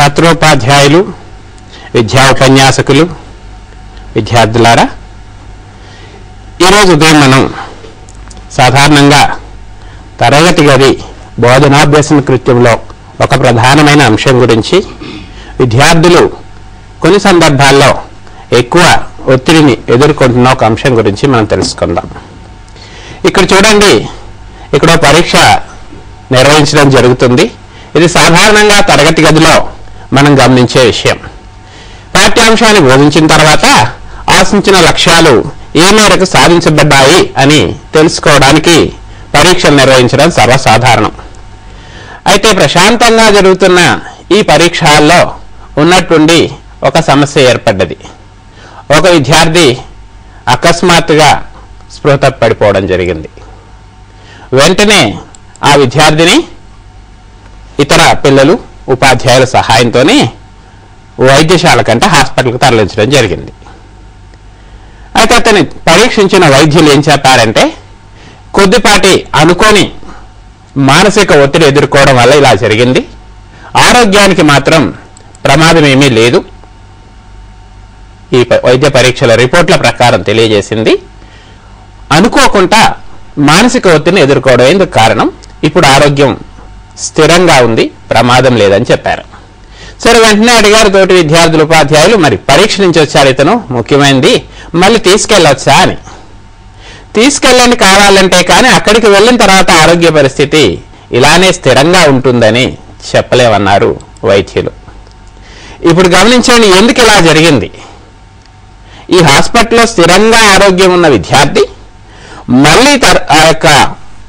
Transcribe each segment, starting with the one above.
శాస్త్రోపాధ్యాయులు విద్యా ఉపన్యాసకులు విద్యార్థులారా ఈరోజు ఉదయం మనం సాధారణంగా తరగతి గది బోధనాభ్యసన కృత్యంలో ఒక ప్రధానమైన అంశం గురించి విద్యార్థులు కొన్ని సందర్భాల్లో ఎక్కువ ఒత్తిడిని ఎదుర్కొంటున్న ఒక అంశం గురించి మనం తెలుసుకుందాం. ఇక్కడ చూడండి ఇక్కడ పరీక్ష నిర్వహించడం జరుగుతుంది. ఇది సాధారణంగా తరగతి గదిలో మనం గమనించే విషయం. పాఠ్యాంశాన్ని బోధించిన తర్వాత ఆశించిన లక్ష్యాలు ఏ మేరకు సాధించబడ్డాయి అని తెలుసుకోవడానికి పరీక్షలు నిర్వహించడం సర్వసాధారణం. అయితే ప్రశాంతంగా జరుగుతున్న ఈ పరీక్షల్లో ఉన్నట్టుండి ఒక సమస్య ఏర్పడ్డది. ఒక విద్యార్థి అకస్మాత్తుగా స్పృహత పడిపోవడం జరిగింది. వెంటనే ఆ విద్యార్థిని ఇతర పిల్లలు ఉపాధ్యాయుల సహాయంతోనే వైద్యశాల కంటే హాస్పిటల్కి తరలించడం జరిగింది. అయితే అతన్ని పరీక్షించిన వైద్యులు ఏం చెప్పారంటే కొద్దిపాటి అనుకోని మానసిక ఒత్తిడి ఎదుర్కోవడం వల్ల ఇలా జరిగింది. ఆరోగ్యానికి మాత్రం ప్రమాదం ఏమీ లేదు. ఈ వైద్య పరీక్షల రిపోర్ట్ల ప్రకారం తెలియజేసింది. అనుకోకుండా మానసిక ఒత్తిడిని ఎదుర్కోవడం ఎందుకు కారణం? ఇప్పుడు ఆరోగ్యం స్థిరంగా ఉంది. ప్రమాదం లేదని చెప్పారు. సరే వెంటనే అడిగారు తోటి విద్యార్థులు ఉపాధ్యాయులు మరి పరీక్ష నుంచి వచ్చారు ఇతను? ముఖ్యమైనది. మళ్ళీ తీసుకెళ్ళొచ్చా? అని. తీసుకెళ్ళండి కావాలంటే కానీ అక్కడికి వెళ్ళిన తర్వాత ఆరోగ్య పరిస్థితి ఇలానే స్థిరంగా ఉంటుందని చెప్పలేమన్నారు వైద్యులు. ఇప్పుడు గమనించండి ఎందుకు ఇలా జరిగింది? ఈ హాస్పిటల్లో స్థిరంగా ఆరోగ్యం ఉన్న విద్యార్థి మళ్ళీ తర్- ఆ యొక్క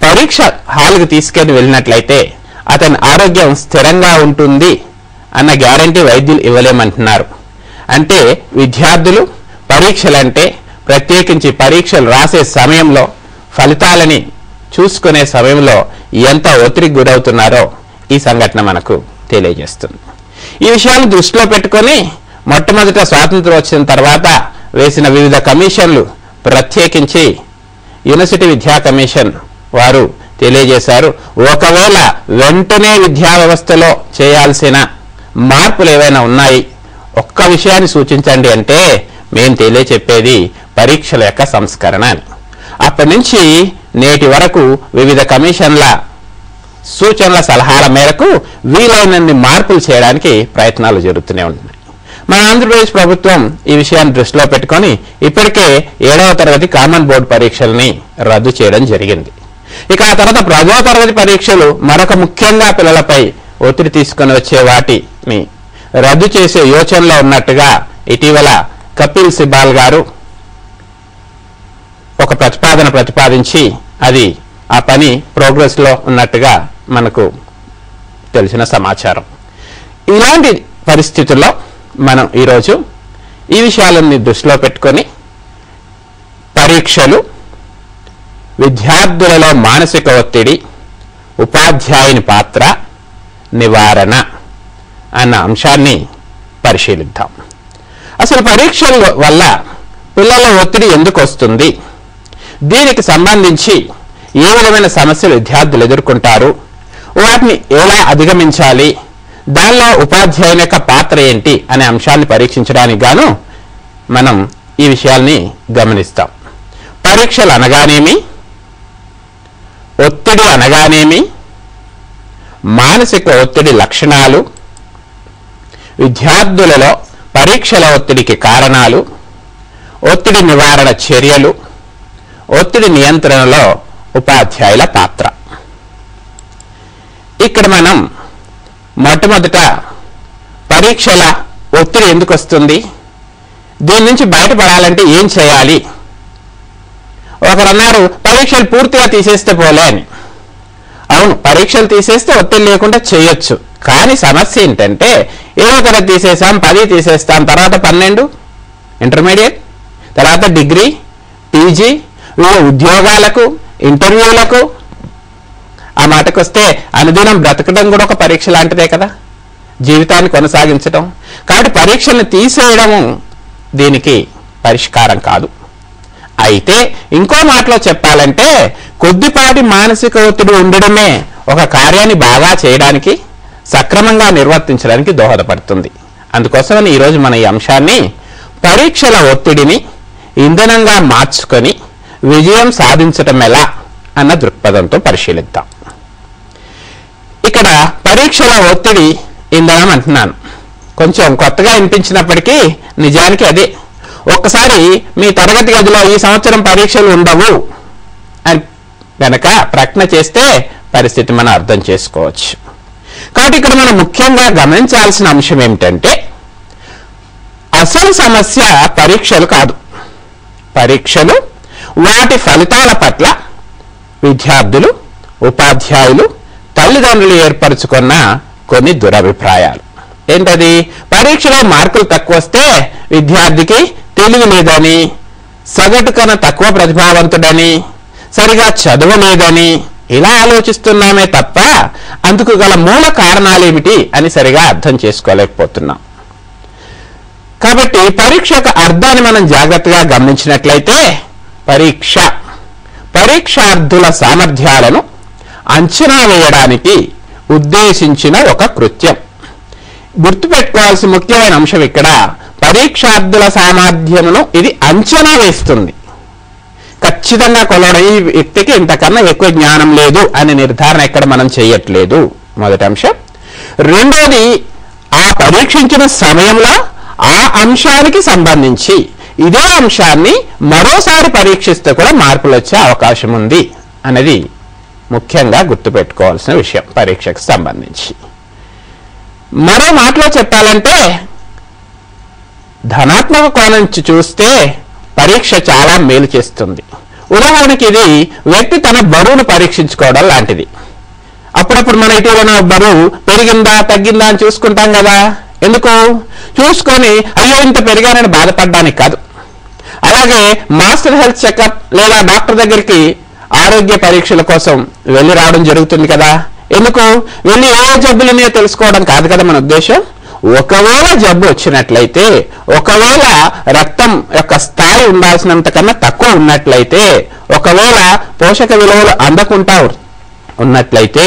పరీక్ష హాల్కి తీసుకెళ్ళి వెళ్ళినట్లయితే అతని ఆరోగ్యం స్థిరంగా ఉంటుంది అన్న గ్యారంటీ వైద్యులు ఇవ్వలేమంటున్నారు. అంటే విద్యార్థులు పరీక్షలంటే ప్రత్యేకించి పరీక్షలు రాసే సమయంలో ఫలితాలని చూసుకునే సమయంలో ఎంత ఒత్తిడికి గురవుతున్నారో ఈ సంఘటన మనకు తెలియజేస్తుంది. ఈ విషయాన్ని దృష్టిలో పెట్టుకొని మొట్టమొదట స్వాతంత్రం వచ్చిన తర్వాత వేసిన వివిధ కమిషన్లు ప్రత్యేకించి యూనివర్సిటీ విద్యా కమిషన్ వారు తెలియజేశారు. ఒకవేళ వెంటనే విద్యా వ్యవస్థలో చేయాల్సిన మార్పులు ఏవైనా ఉన్నాయి ఒక్క విషయాన్ని సూచించండి అంటే మేము తెలియచెప్పేది పరీక్షల యొక్క సంస్కరణ అని అప్పటి నుంచి నేటి వరకు వివిధ కమిషన్ల సూచనల సలహాల మేరకు వీలైనన్ని మార్పులు చేయడానికి ప్రయత్నాలు జరుగుతూనే ఉంటున్నాయి మన ఆంధ్రప్రదేశ్ ప్రభుత్వం ఈ విషయాన్ని దృష్టిలో పెట్టుకొని ఇప్పటికే ఏడవ తరగతి కామన్ బోర్డు పరీక్షల్ని రద్దు చేయడం జరిగింది. ఇక ఆ తర్వాత పదవ తరగతి పరీక్షలు మరొక ముఖ్యంగా పిల్లలపై ఒత్తిడి తీసుకొని వచ్చే వాటిని రద్దు చేసే యోచనలో ఉన్నట్టుగా ఇటీవల కపిల్ సిబాల్ గారు ఒక ప్రతిపాదన ప్రతిపాదించి అది ఆ పని ప్రోగ్రెస్లో ఉన్నట్టుగా మనకు తెలిసిన సమాచారం. ఇలాంటి పరిస్థితుల్లో మనం ఈరోజు ఈ విషయాలన్నీ దృష్టిలో పెట్టుకొని పరీక్షలు విద్యార్థులలో మానసిక ఒత్తిడి ఉపాధ్యాయుని పాత్ర నివారణ అన్న అంశాన్ని పరిశీలిద్దాం. అసలు పరీక్షల వల్ల పిల్లల ఒత్తిడి ఎందుకు వస్తుంది? దీనికి సంబంధించి ఏ విధమైన సమస్యలు విద్యార్థులు ఎదుర్కొంటారు? వాటిని ఎలా అధిగమించాలి? దానిలో ఉపాధ్యాయుని యొక్క పాత్ర ఏంటి అనే అంశాన్ని పరీక్షించడానికి గాను మనం ఈ విషయాల్ని గమనిస్తాం. పరీక్షలు అనగానేమి? ఒత్తిడి అనగానేమి? మానసిక ఒత్తిడి లక్షణాలు విద్యార్థులలో పరీక్షల ఒత్తిడికి కారణాలు ఒత్తిడి నివారణ చర్యలు ఒత్తిడి నియంత్రణలో ఉపాధ్యాయుల పాత్ర. ఇక్కడ మనం మొట్టమొదట పరీక్షల ఒత్తిడి ఎందుకు వస్తుంది? దీని నుంచి బయటపడాలంటే ఏం చేయాలి? ఒకరు అన్నారు పరీక్షలు పూర్తిగా తీసేస్తే పోలే అని. అవును పరీక్షలు తీసేస్తే ఒత్తిడి లేకుండా చేయొచ్చు. కానీ సమస్య ఏంటంటే ఏదో తరగతి తీసేసాం పది తీసేస్తాం తర్వాత పన్నెండు? ఇంటర్మీడియట్? తర్వాత డిగ్రీ? పీజీ? వివిధ ఉద్యోగాలకు? ఇంటర్వ్యూలకు? ఆ మాటకు వస్తే అనుదినం బ్రతకడం కూడా ఒక పరీక్ష లాంటిదే కదా. జీవితాన్ని కొనసాగించడం కాబట్టి పరీక్షలను తీసేయడము దీనికి పరిష్కారం కాదు. అయితే ఇంకో మాటలో చెప్పాలంటే కొద్దిపాటి మానసిక ఒత్తిడి ఉండడమే ఒక కార్యాన్ని బాగా చేయడానికి సక్రమంగా నిర్వర్తించడానికి దోహదపడుతుంది. అందుకోసమని ఈరోజు మన ఈ అంశాన్ని పరీక్షల ఒత్తిడిని ఇంధనంగా మార్చుకొని విజయం సాధించటం ఎలా అన్న దృక్పథంతో పరిశీలిద్దాం. ఇక్కడ పరీక్షల ఒత్తిడి ఇంధనం అంటున్నాను. కొంచెం కొత్తగా వినిపించినప్పటికీ నిజానికి అదే ఒక్కసారి మీ తరగతి గదిలో ఈ సంవత్సరం పరీక్షలు ఉండవు అని గనక ప్రకటన చేస్తే పరిస్థితి మనం అర్థం చేసుకోవచ్చు. కాబట్టి ఇక్కడ మనం ముఖ్యంగా గమనించాల్సిన అంశం ఏమిటంటే అసలు సమస్య పరీక్షలు కాదు. పరీక్షలు వాటి ఫలితాల పట్ల విద్యార్థులు ఉపాధ్యాయులు తల్లిదండ్రులు ఏర్పరచుకున్న కొన్ని దురభిప్రాయాలు. ఏంటది? పరీక్షలో మార్కులు తక్కువ వస్తే విద్యార్థికి తెలివి లేదని సగటు కన్నా తక్కువ ప్రతిభావంతుడని సరిగా చదువు లేదని ఇలా ఆలోచిస్తున్నామే తప్ప అందుకు గల మూల కారణాలేమిటి అని సరిగా అర్థం చేసుకోలేకపోతున్నాం. కాబట్టి పరీక్ష యొక్క అర్థాన్ని మనం జాగ్రత్తగా గమనించినట్లయితే పరీక్ష పరీక్షార్థుల సామర్థ్యాలను అంచనా వేయడానికి ఉద్దేశించిన ఒక కృత్యం. గుర్తుపెట్టుకోవాల్సిన ముఖ్యమైన అంశం ఇక్కడ పరీక్షార్థుల సామర్థ్యమును ఇది అంచనా వేస్తుంది. ఖచ్చితంగా కొలవడం ఈ వ్యక్తికి ఇంతకన్నా ఎక్కువ జ్ఞానం లేదు అనే నిర్ధారణ ఎక్కడ మనం చేయట్లేదు. మొదటి అంశం. రెండోది ఆ పరీక్షించిన సమయంలో ఆ అంశానికి సంబంధించి ఇదే అంశాన్ని మరోసారి పరీక్షిస్తే కూడా మార్పులు వచ్చే అవకాశం ఉంది అనేది ముఖ్యంగా గుర్తుపెట్టుకోవాల్సిన విషయం పరీక్షకు సంబంధించి. మరో మాటలో చెప్పాలంటే ధనాత్మక కోణం నుంచి చూస్తే పరీక్ష చాలా మేలు చేస్తుంది. ఉదాహరణకి ఇది వ్యక్తి తన బరువును పరీక్షించుకోవడం లాంటిది. అప్పుడప్పుడు మన ఇటీవల బరువు పెరిగిందా తగ్గిందా అని చూసుకుంటాం కదా. ఎందుకు? చూసుకొని అయ్యో ఇంత పెరిగానని బాధపడడానికి కాదు. అలాగే మాస్టర్ హెల్త్ చెకప్ లేదా డాక్టర్ దగ్గరికి ఆరోగ్య పరీక్షల కోసం వెళ్ళి రావడం జరుగుతుంది కదా. ఎందుకు? వెళ్ళి ఏ జబ్బులున్నాయో తెలుసుకోవడం కాదు కదా మన ఉద్దేశం. ఒకవేళ జబ్బు వచ్చినట్లయితే ఒకవేళ రక్తం యొక్క స్థాయి ఉండాల్సినంత కన్నా తక్కువ ఉన్నట్లయితే ఒకవేళ పోషక విలువలు అందకుండా ఉన్నట్లయితే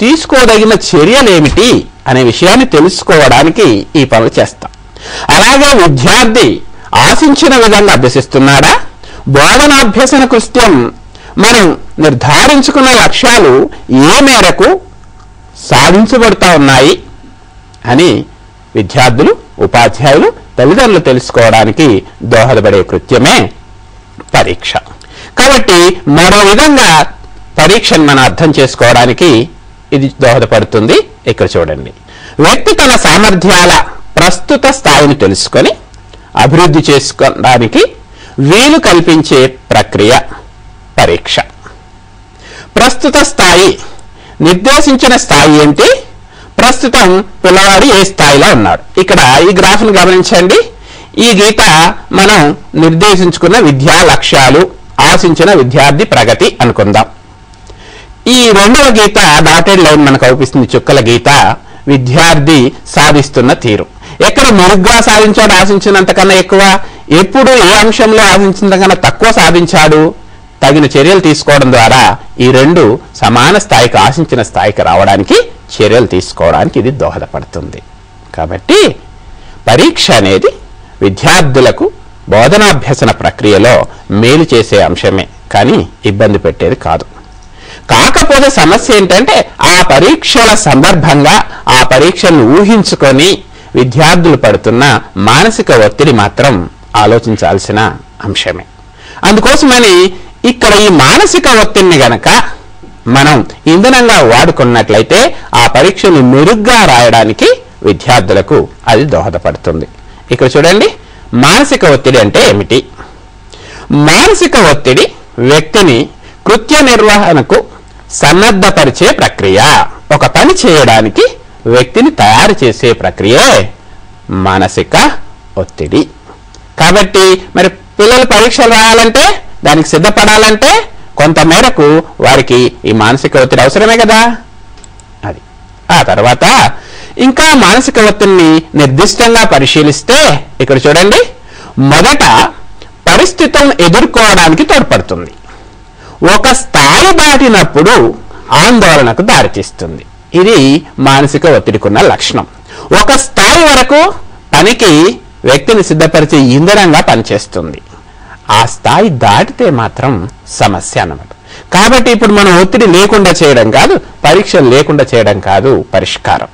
తీసుకోదగిన చర్యలేమిటి అనే విషయాన్ని తెలుసుకోవడానికి ఈ పనులు చేస్తాం. అలాగే విద్యార్థి ఆశించిన విధంగా అభ్యసిస్తున్నాడా? బోధనాభ్యసన కృత్యం మనం నిర్ధారించుకున్న లక్ష్యాలు ఏ మేరకు సాధించబడుతూ ఉన్నాయి అని విద్యార్థులు ఉపాధ్యాయులు తల్లిదండ్రులు తెలుసుకోవడానికి దోహదపడే కృత్యమే పరీక్ష. కాబట్టి మరో విధంగా పరీక్షను మనం అర్థం చేసుకోవడానికి ఇది దోహదపడుతుంది. ఇక్కడ చూడండి. వ్యక్తి తన సామర్థ్యాల ప్రస్తుత స్థాయిని తెలుసుకొని అభివృద్ధి చేసుకోవడానికి వీలు కల్పించే ప్రక్రియ పరీక్ష. ప్రస్తుత స్థాయి నిర్దేశించిన స్థాయి ఏంటి? ప్రస్తుతం పిల్లవాడు ఏ స్థాయిలో ఉన్నాడు? ఇక్కడ ఈ గ్రాఫ్ను గమనించండి. ఈ గీత మనం నిర్దేశించుకున్న విద్యా లక్ష్యాలు ఆశించిన విద్యార్థి ప్రగతి అనుకుందాం. ఈ రెండవ గీత డాటెడ్ లైన్ మనకు అవుపిస్తుంది చుక్కల గీత. విద్యార్థి సాధిస్తున్న తీరు. ఎక్కడ మెరుగ్గా సాధించాడు ఆశించినంతకన్నా ఎక్కువ? ఎప్పుడు ఏ అంశంలో ఆశించినంతకన్నా తక్కువ సాధించాడు? తగిన చర్యలు తీసుకోవడం ద్వారా ఈ రెండు సమాన స్థాయికి ఆశించిన స్థాయికి రావడానికి చర్యలు తీసుకోవడానికి ఇది దోహదపడుతుంది. కాబట్టి పరీక్ష అనేది విద్యార్థులకు బోధనాభ్యసన ప్రక్రియలో మేలు చేసే అంశమే కానీ ఇబ్బంది పెట్టేది కాదు. కాకపోతే సమస్య ఏంటంటే ఆ పరీక్షల సందర్భంగా ఆ పరీక్షను ఊహించుకొని విద్యార్థులు పడుతున్న మానసిక ఒత్తిడి మాత్రం ఆలోచించాల్సిన అంశమే. అందుకోసమని ఇక్కడ ఈ మానసిక ఒత్తిడిని గనక మనం ఇంధనంగా వాడుకున్నట్లయితే ఆ పరీక్షను మెరుగ్గా రాయడానికి విద్యార్థులకు అది దోహదపడుతుంది. ఇక్కడ చూడండి మానసిక ఒత్తిడి అంటే ఏమిటి? మానసిక ఒత్తిడి వ్యక్తిని కృత్య నిర్వహణకు సన్నద్ధపరిచే ప్రక్రియ. ఒక పని చేయడానికి వ్యక్తిని తయారు చేసే ప్రక్రియే మానసిక ఒత్తిడి. కాబట్టి మరి పిల్లలు పరీక్షలు రాయాలంటే దానికి సిద్ధపడాలంటే కొంతమేరకు వారికి ఈ మానసిక ఒత్తిడి అవసరమే కదా? అది. ఆ తర్వాత ఇంకా మానసిక ఒత్తిడిని నిర్దిష్టంగా పరిశీలిస్తే ఇక్కడ చూడండి మొదట పరిస్థితులను ఎదుర్కోవడానికి తోడ్పడుతుంది. ఒక స్థాయి దాటినప్పుడు ఆందోళనకు దారితీస్తుంది. ఇది మానసిక ఒత్తిడికున్న లక్షణం. ఒక స్థాయి వరకు పనికి వ్యక్తిని సిద్ధపరిచే ఇంధనంగా పనిచేస్తుంది. ఆ స్థాయి దాటితే మాత్రం సమస్య అన్నమాట. కాబట్టి ఇప్పుడు మనం ఒత్తిడి లేకుండా చేయడం కాదు పరీక్షలు లేకుండా చేయడం కాదు పరిష్కారం.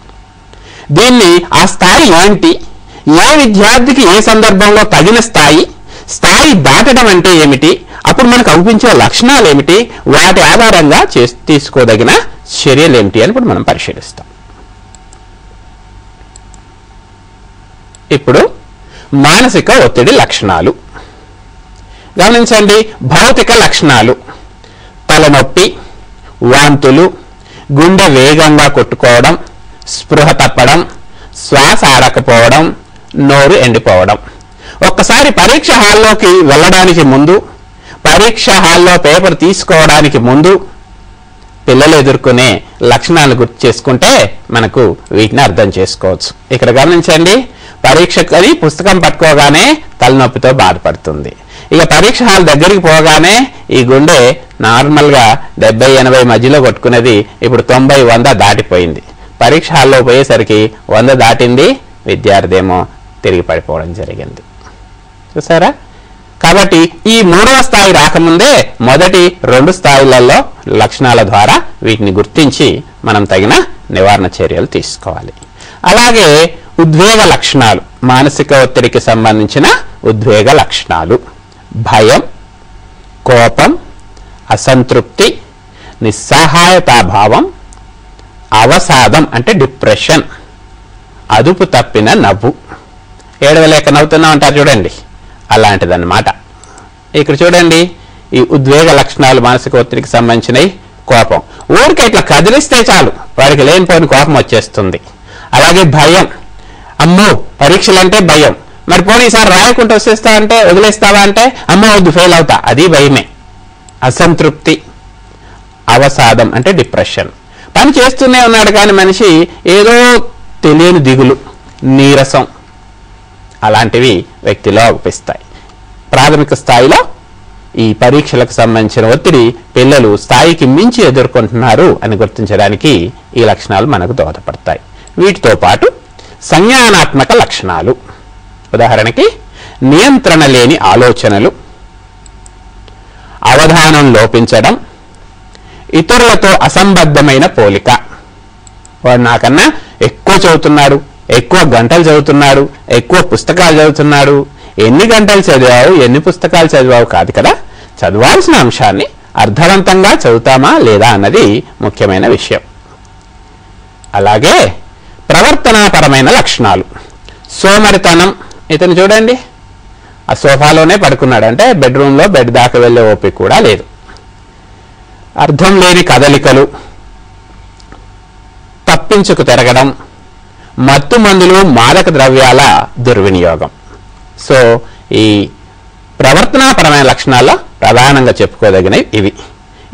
దీన్ని ఆ స్థాయి ఏంటి? ఏ విద్యార్థికి ఏ సందర్భంలో తగిన స్థాయి? స్థాయి దాటడం అంటే ఏమిటి? అప్పుడు మనకు అవుపించే లక్షణాలు ఏమిటి? వాటి ఆధారంగా చే తీసుకోదగిన చర్యలు ఏమిటి అని ఇప్పుడు మనం పరిశీలిస్తాం. ఇప్పుడు మానసిక ఒత్తిడి లక్షణాలు. గమనించండి భౌతిక లక్షణాలు. తలనొప్పి వాంతులు గుండె వేగంగా కొట్టుకోవడం స్పృహ తప్పడం శ్వాస ఆడకపోవడం నోరు ఎండిపోవడం. ఒక్కసారి పరీక్ష హాల్లోకి వెళ్ళడానికి ముందు పరీక్ష హాల్లో పేపర్ తీసుకోవడానికి ముందు పిల్లలు ఎదుర్కొనే లక్షణాలు గుర్తు చేసుకుంటే మనకు వీటిని అర్థం చేసుకోవచ్చు. ఇక్కడ గమనించండి పరీక్షకని పుస్తకం పట్టుకోగానే తలనొప్పితో బాధపడుతుంది. ఇక పరీక్ష హాల్ దగ్గరికి పోగానే ఈ గుండె నార్మల్గా డెబ్బై ఎనభై మధ్యలో కొట్టుకునేది ఇప్పుడు తొంభై వంద దాటిపోయింది. పరీక్ష హాల్లో పోయేసరికి వంద దాటింది విద్యార్థి ఏమో తిరిగి పడిపోవడం జరిగింది. చూసారా? కాబట్టి ఈ మూడవ స్థాయి రాకముందే మొదటి రెండు స్థాయిలలో లక్షణాల ద్వారా వీటిని గుర్తించి మనం తగిన నివారణ చర్యలు తీసుకోవాలి. అలాగే ఉద్వేగ లక్షణాలు మానసిక ఒత్తిడికి సంబంధించిన ఉద్వేగ లక్షణాలు. భయం కోపం అసంతృప్తి నిస్సహాయతాభావం అవసాదం అంటే డిప్రెషన్. అదుపు తప్పిన నవ్వు. ఏడవలేక నవ్వుతున్నాం అంటారు చూడండి. అలాంటిదన్నమాట. ఇక్కడ చూడండి ఈ ఉద్వేగ లక్షణాలు మానసిక ఒత్తిడికి సంబంధించినవి కోపం. ఊరికే ఇట్లా కదిలిస్తే చాలు వారికి లేనిపోయిన కోపం వచ్చేస్తుంది. అలాగే భయం. అమ్మో పరీక్షలంటే భయం. మరి పోనీ ఈసారి రాయకుండా వచ్చేస్తా అంటే వదిలేస్తావా అంటే అమ్మ వద్దు ఫెయిల్ అవుతా. అది భయమే. అసంతృప్తి అవసాదం అంటే డిప్రెషన్ పని చేస్తూనే ఉన్నాడు కానీ మనిషి ఏదో తెలియని దిగులు నీరసం అలాంటివి వ్యక్తిలో అగుపిస్తాయి ప్రాథమిక స్థాయిలో ఈ పరీక్షలకు సంబంధించిన ఒత్తిడి పిల్లలు స్థాయికి మించి ఎదుర్కొంటున్నారు అని గుర్తించడానికి ఈ లక్షణాలు మనకు దోహదపడతాయి. వీటితో పాటు సంజ్ఞానాత్మక లక్షణాలు. ఉదాహరణకి నియంత్రణ లేని ఆలోచనలు అవధానం లోపించడం ఇతరులతో అసంబద్ధమైన పోలిక. వాడు నాకన్నా ఎక్కువ చదువుతున్నాడు ఎక్కువ గంటలు చదువుతున్నాడు ఎక్కువ పుస్తకాలు చదువుతున్నాడు. ఎన్ని గంటలు చదివావు ఎన్ని పుస్తకాలు చదివావు కాదు కదా? చదవాల్సిన అంశాన్ని అర్థవంతంగా చదువుతామా లేదా అన్నది ముఖ్యమైన విషయం. అలాగే ప్రవర్తనాపరమైన లక్షణాలు. సోమరితనం ఇతను చూడండి. ఆ సోఫాలోనే పడుకున్నాడు. అంటే బెడ్రూమ్లో బెడ్ దాకా వెళ్ళే ఓపిక కూడా లేదు. అర్థం లేని కదలికలు తప్పించుకు తిరగడం మత్తు మందులు మాదక ద్రవ్యాల దుర్వినియోగం. సో ఈ ప్రవర్తనాపరమైన లక్షణాల్లో ప్రధానంగా చెప్పుకోదగినవి ఇవి.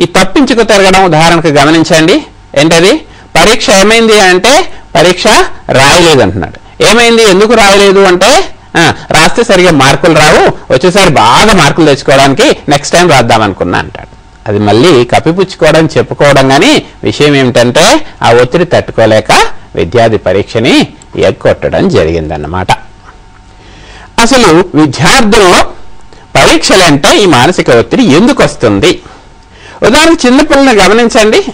ఈ తప్పించుకు తిరగడం ఉదాహరణకు గమనించండి. ఏంటది? పరీక్ష ఏమైంది అంటే పరీక్ష రాయలేదు అంటున్నాడు ఏమైంది? ఎందుకు రాయలేదు అంటే రాస్తే సరిగా మార్కులు రావు. వచ్చేసారి బాగా మార్కులు తెచ్చుకోవడానికి నెక్స్ట్ టైం రాద్దాం అనుకున్నా అంటాడు. అది మళ్ళీ కప్పిపుచ్చుకోవడం చెప్పుకోవడం కానీ విషయం ఏమిటంటే ఆ ఒత్తిడి తట్టుకోలేక విద్యార్థి పరీక్షని ఎగ్గొట్టడం జరిగిందన్నమాట. అసలు విద్యార్థుల్లో పరీక్షలంటే ఈ మానసిక ఒత్తిడి ఎందుకు వస్తుంది? ఉదాహరణకు చిన్నపిల్లల్ని గమనించండి.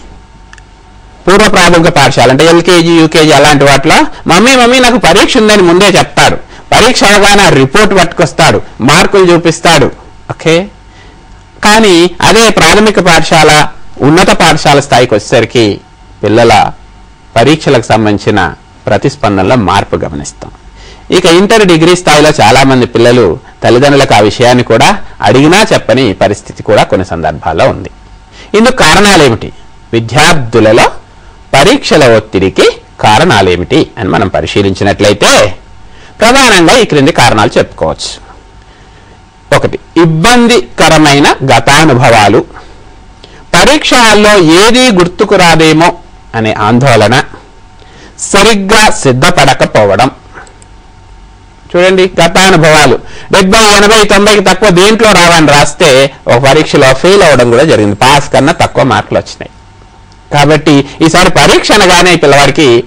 పూర్వ ప్రాథమిక పాఠశాల అంటే ఎల్కేజీ యూకేజీ అలాంటి వాటిలో మమ్మీ మమ్మీ నాకు పరీక్ష ఉందని ముందే చెప్తాడు పరీక్ష అవగానే రిపోర్ట్ పట్టుకొస్తాడు. మార్కులు చూపిస్తాడు. ఓకే? కానీ అదే ప్రాథమిక పాఠశాల ఉన్నత పాఠశాల స్థాయికి వచ్చేసరికి పిల్లల పరీక్షలకు సంబంధించిన ప్రతిస్పందనలో మార్పు గమనిస్తాం. ఇక ఇంటర్ డిగ్రీ స్థాయిలో చాలామంది పిల్లలు తల్లిదండ్రులకు ఆ విషయాన్ని కూడా అడిగినా చెప్పని పరిస్థితి కూడా కొన్ని సందర్భాల్లో ఉంది. ఇందుకు కారణాలేమిటి? విద్యార్థులలో పరీక్షల ఒత్తిడికి కారణాలేమిటి అని మనం పరిశీలించినట్లయితే ప్రధానంగా ఈ క్రింది కారణాలు చెప్పుకోవచ్చు. ఒకటి ఇబ్బందికరమైన గతానుభవాలు. పరీక్ష హాల్లో ఏదీ గుర్తుకు రాదేమో అనే ఆందోళన. సరిగ్గా సిద్ధపడకపోవడం. చూడండి గతానుభవాలు. డెబ్బై ఎనభై తొంభైకి తక్కువ దేంట్లో రావని రాస్తే ఒక పరీక్షలో ఫెయిల్ అవ్వడం కూడా జరిగింది. పాస్ కన్నా తక్కువ మార్కులు వచ్చినాయి. కాబట్టి ఈసారి పరీక్ష అనగానే పిల్లవాడికి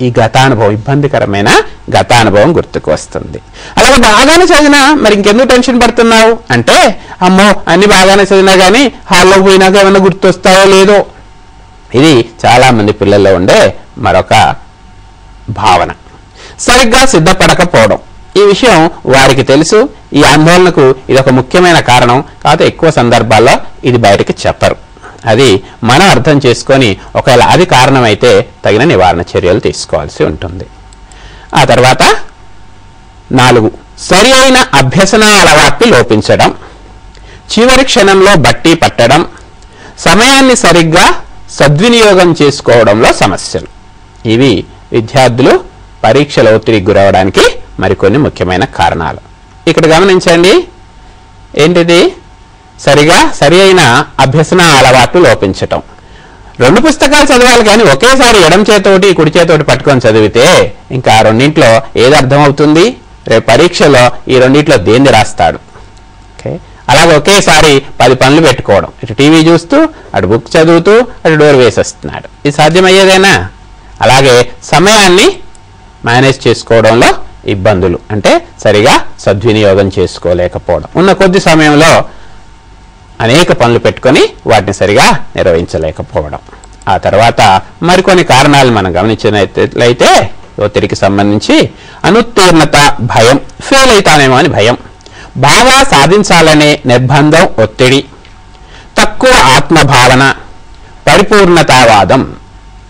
ఈ గతానుభవం ఇబ్బందికరమైన గతానుభవం గుర్తుకు వస్తుంది. అలాగే బాగానే చదివినా మరి ఇంకెందుకు టెన్షన్ పడుతున్నావు? అంటే అమ్మో అన్ని బాగానే చదివినా కానీ హాల్లో పోయినాక ఏమైనా గుర్తొస్తావో లేదో? ఇది చాలామంది పిల్లల్లో ఉండే మరొక భావన. సరిగ్గా సిద్ధపడకపోవడం. ఈ విషయం వారికి తెలుసు. ఈ ఆందోళనకు ఇది ఒక ముఖ్యమైన కారణం. కాకపోతే ఎక్కువ సందర్భాల్లో ఇది బయటకి చెప్పరు. అది మనం అర్థం చేసుకొని ఒకవేళ అది కారణమైతే తగిన నివారణ చర్యలు తీసుకోవాల్సి ఉంటుంది. ఆ తర్వాత నాలుగు సరి అయిన అభ్యసన అలవాట్లు లోపించడం చివరి క్షణంలో బట్టి పట్టడం సమయాన్ని సరిగ్గా సద్వినియోగం చేసుకోవడంలో సమస్యలు. ఇవి విద్యార్థులు పరీక్షల ఒత్తిడికి గురవడానికి మరికొన్ని ముఖ్యమైన కారణాలు. ఇక్కడ గమనించండి. ఏంటిది? సరిగా సరి అయిన అభ్యసన అలవాట్లు లోపించటం. రెండు పుస్తకాలు చదవాలి కానీ ఒకేసారి ఎడం చేతోటి కుడి చేతోటి పట్టుకొని చదివితే ఇంకా ఆ ఏది అర్థమవుతుంది? రేపు పరీక్షలో ఈ రెండింటిలో దేన్ని రాస్తాడు? ఓకే. అలాగే ఒకేసారి పది పనులు పెట్టుకోవడం. ఇటు టీవీ చూస్తూ అటు బుక్ చదువుతూ అటు డోర్ వేసేస్తున్నాడు. ఇది సాధ్యమయ్యేదేనా? అలాగే సమయాన్ని మేనేజ్ చేసుకోవడంలో ఇబ్బందులు. అంటే సరిగా సద్వినియోగం చేసుకోలేకపోవడం. ఉన్న కొద్ది సమయంలో అనేక పనులు పెట్టుకొని వాటిని సరిగా నిర్వహించలేకపోవడం. ఆ తర్వాత మరికొన్ని కారణాలు మనం గమనించినట్లయితే ఒత్తిడికి సంబంధించి అనుత్తీర్ణత భయం ఫెయిల్ అవుతానేమో అని భయం. బాగా సాధించాలనే నిర్బంధం ఒత్తిడి తక్కువ ఆత్మభావన పరిపూర్ణతావాదం.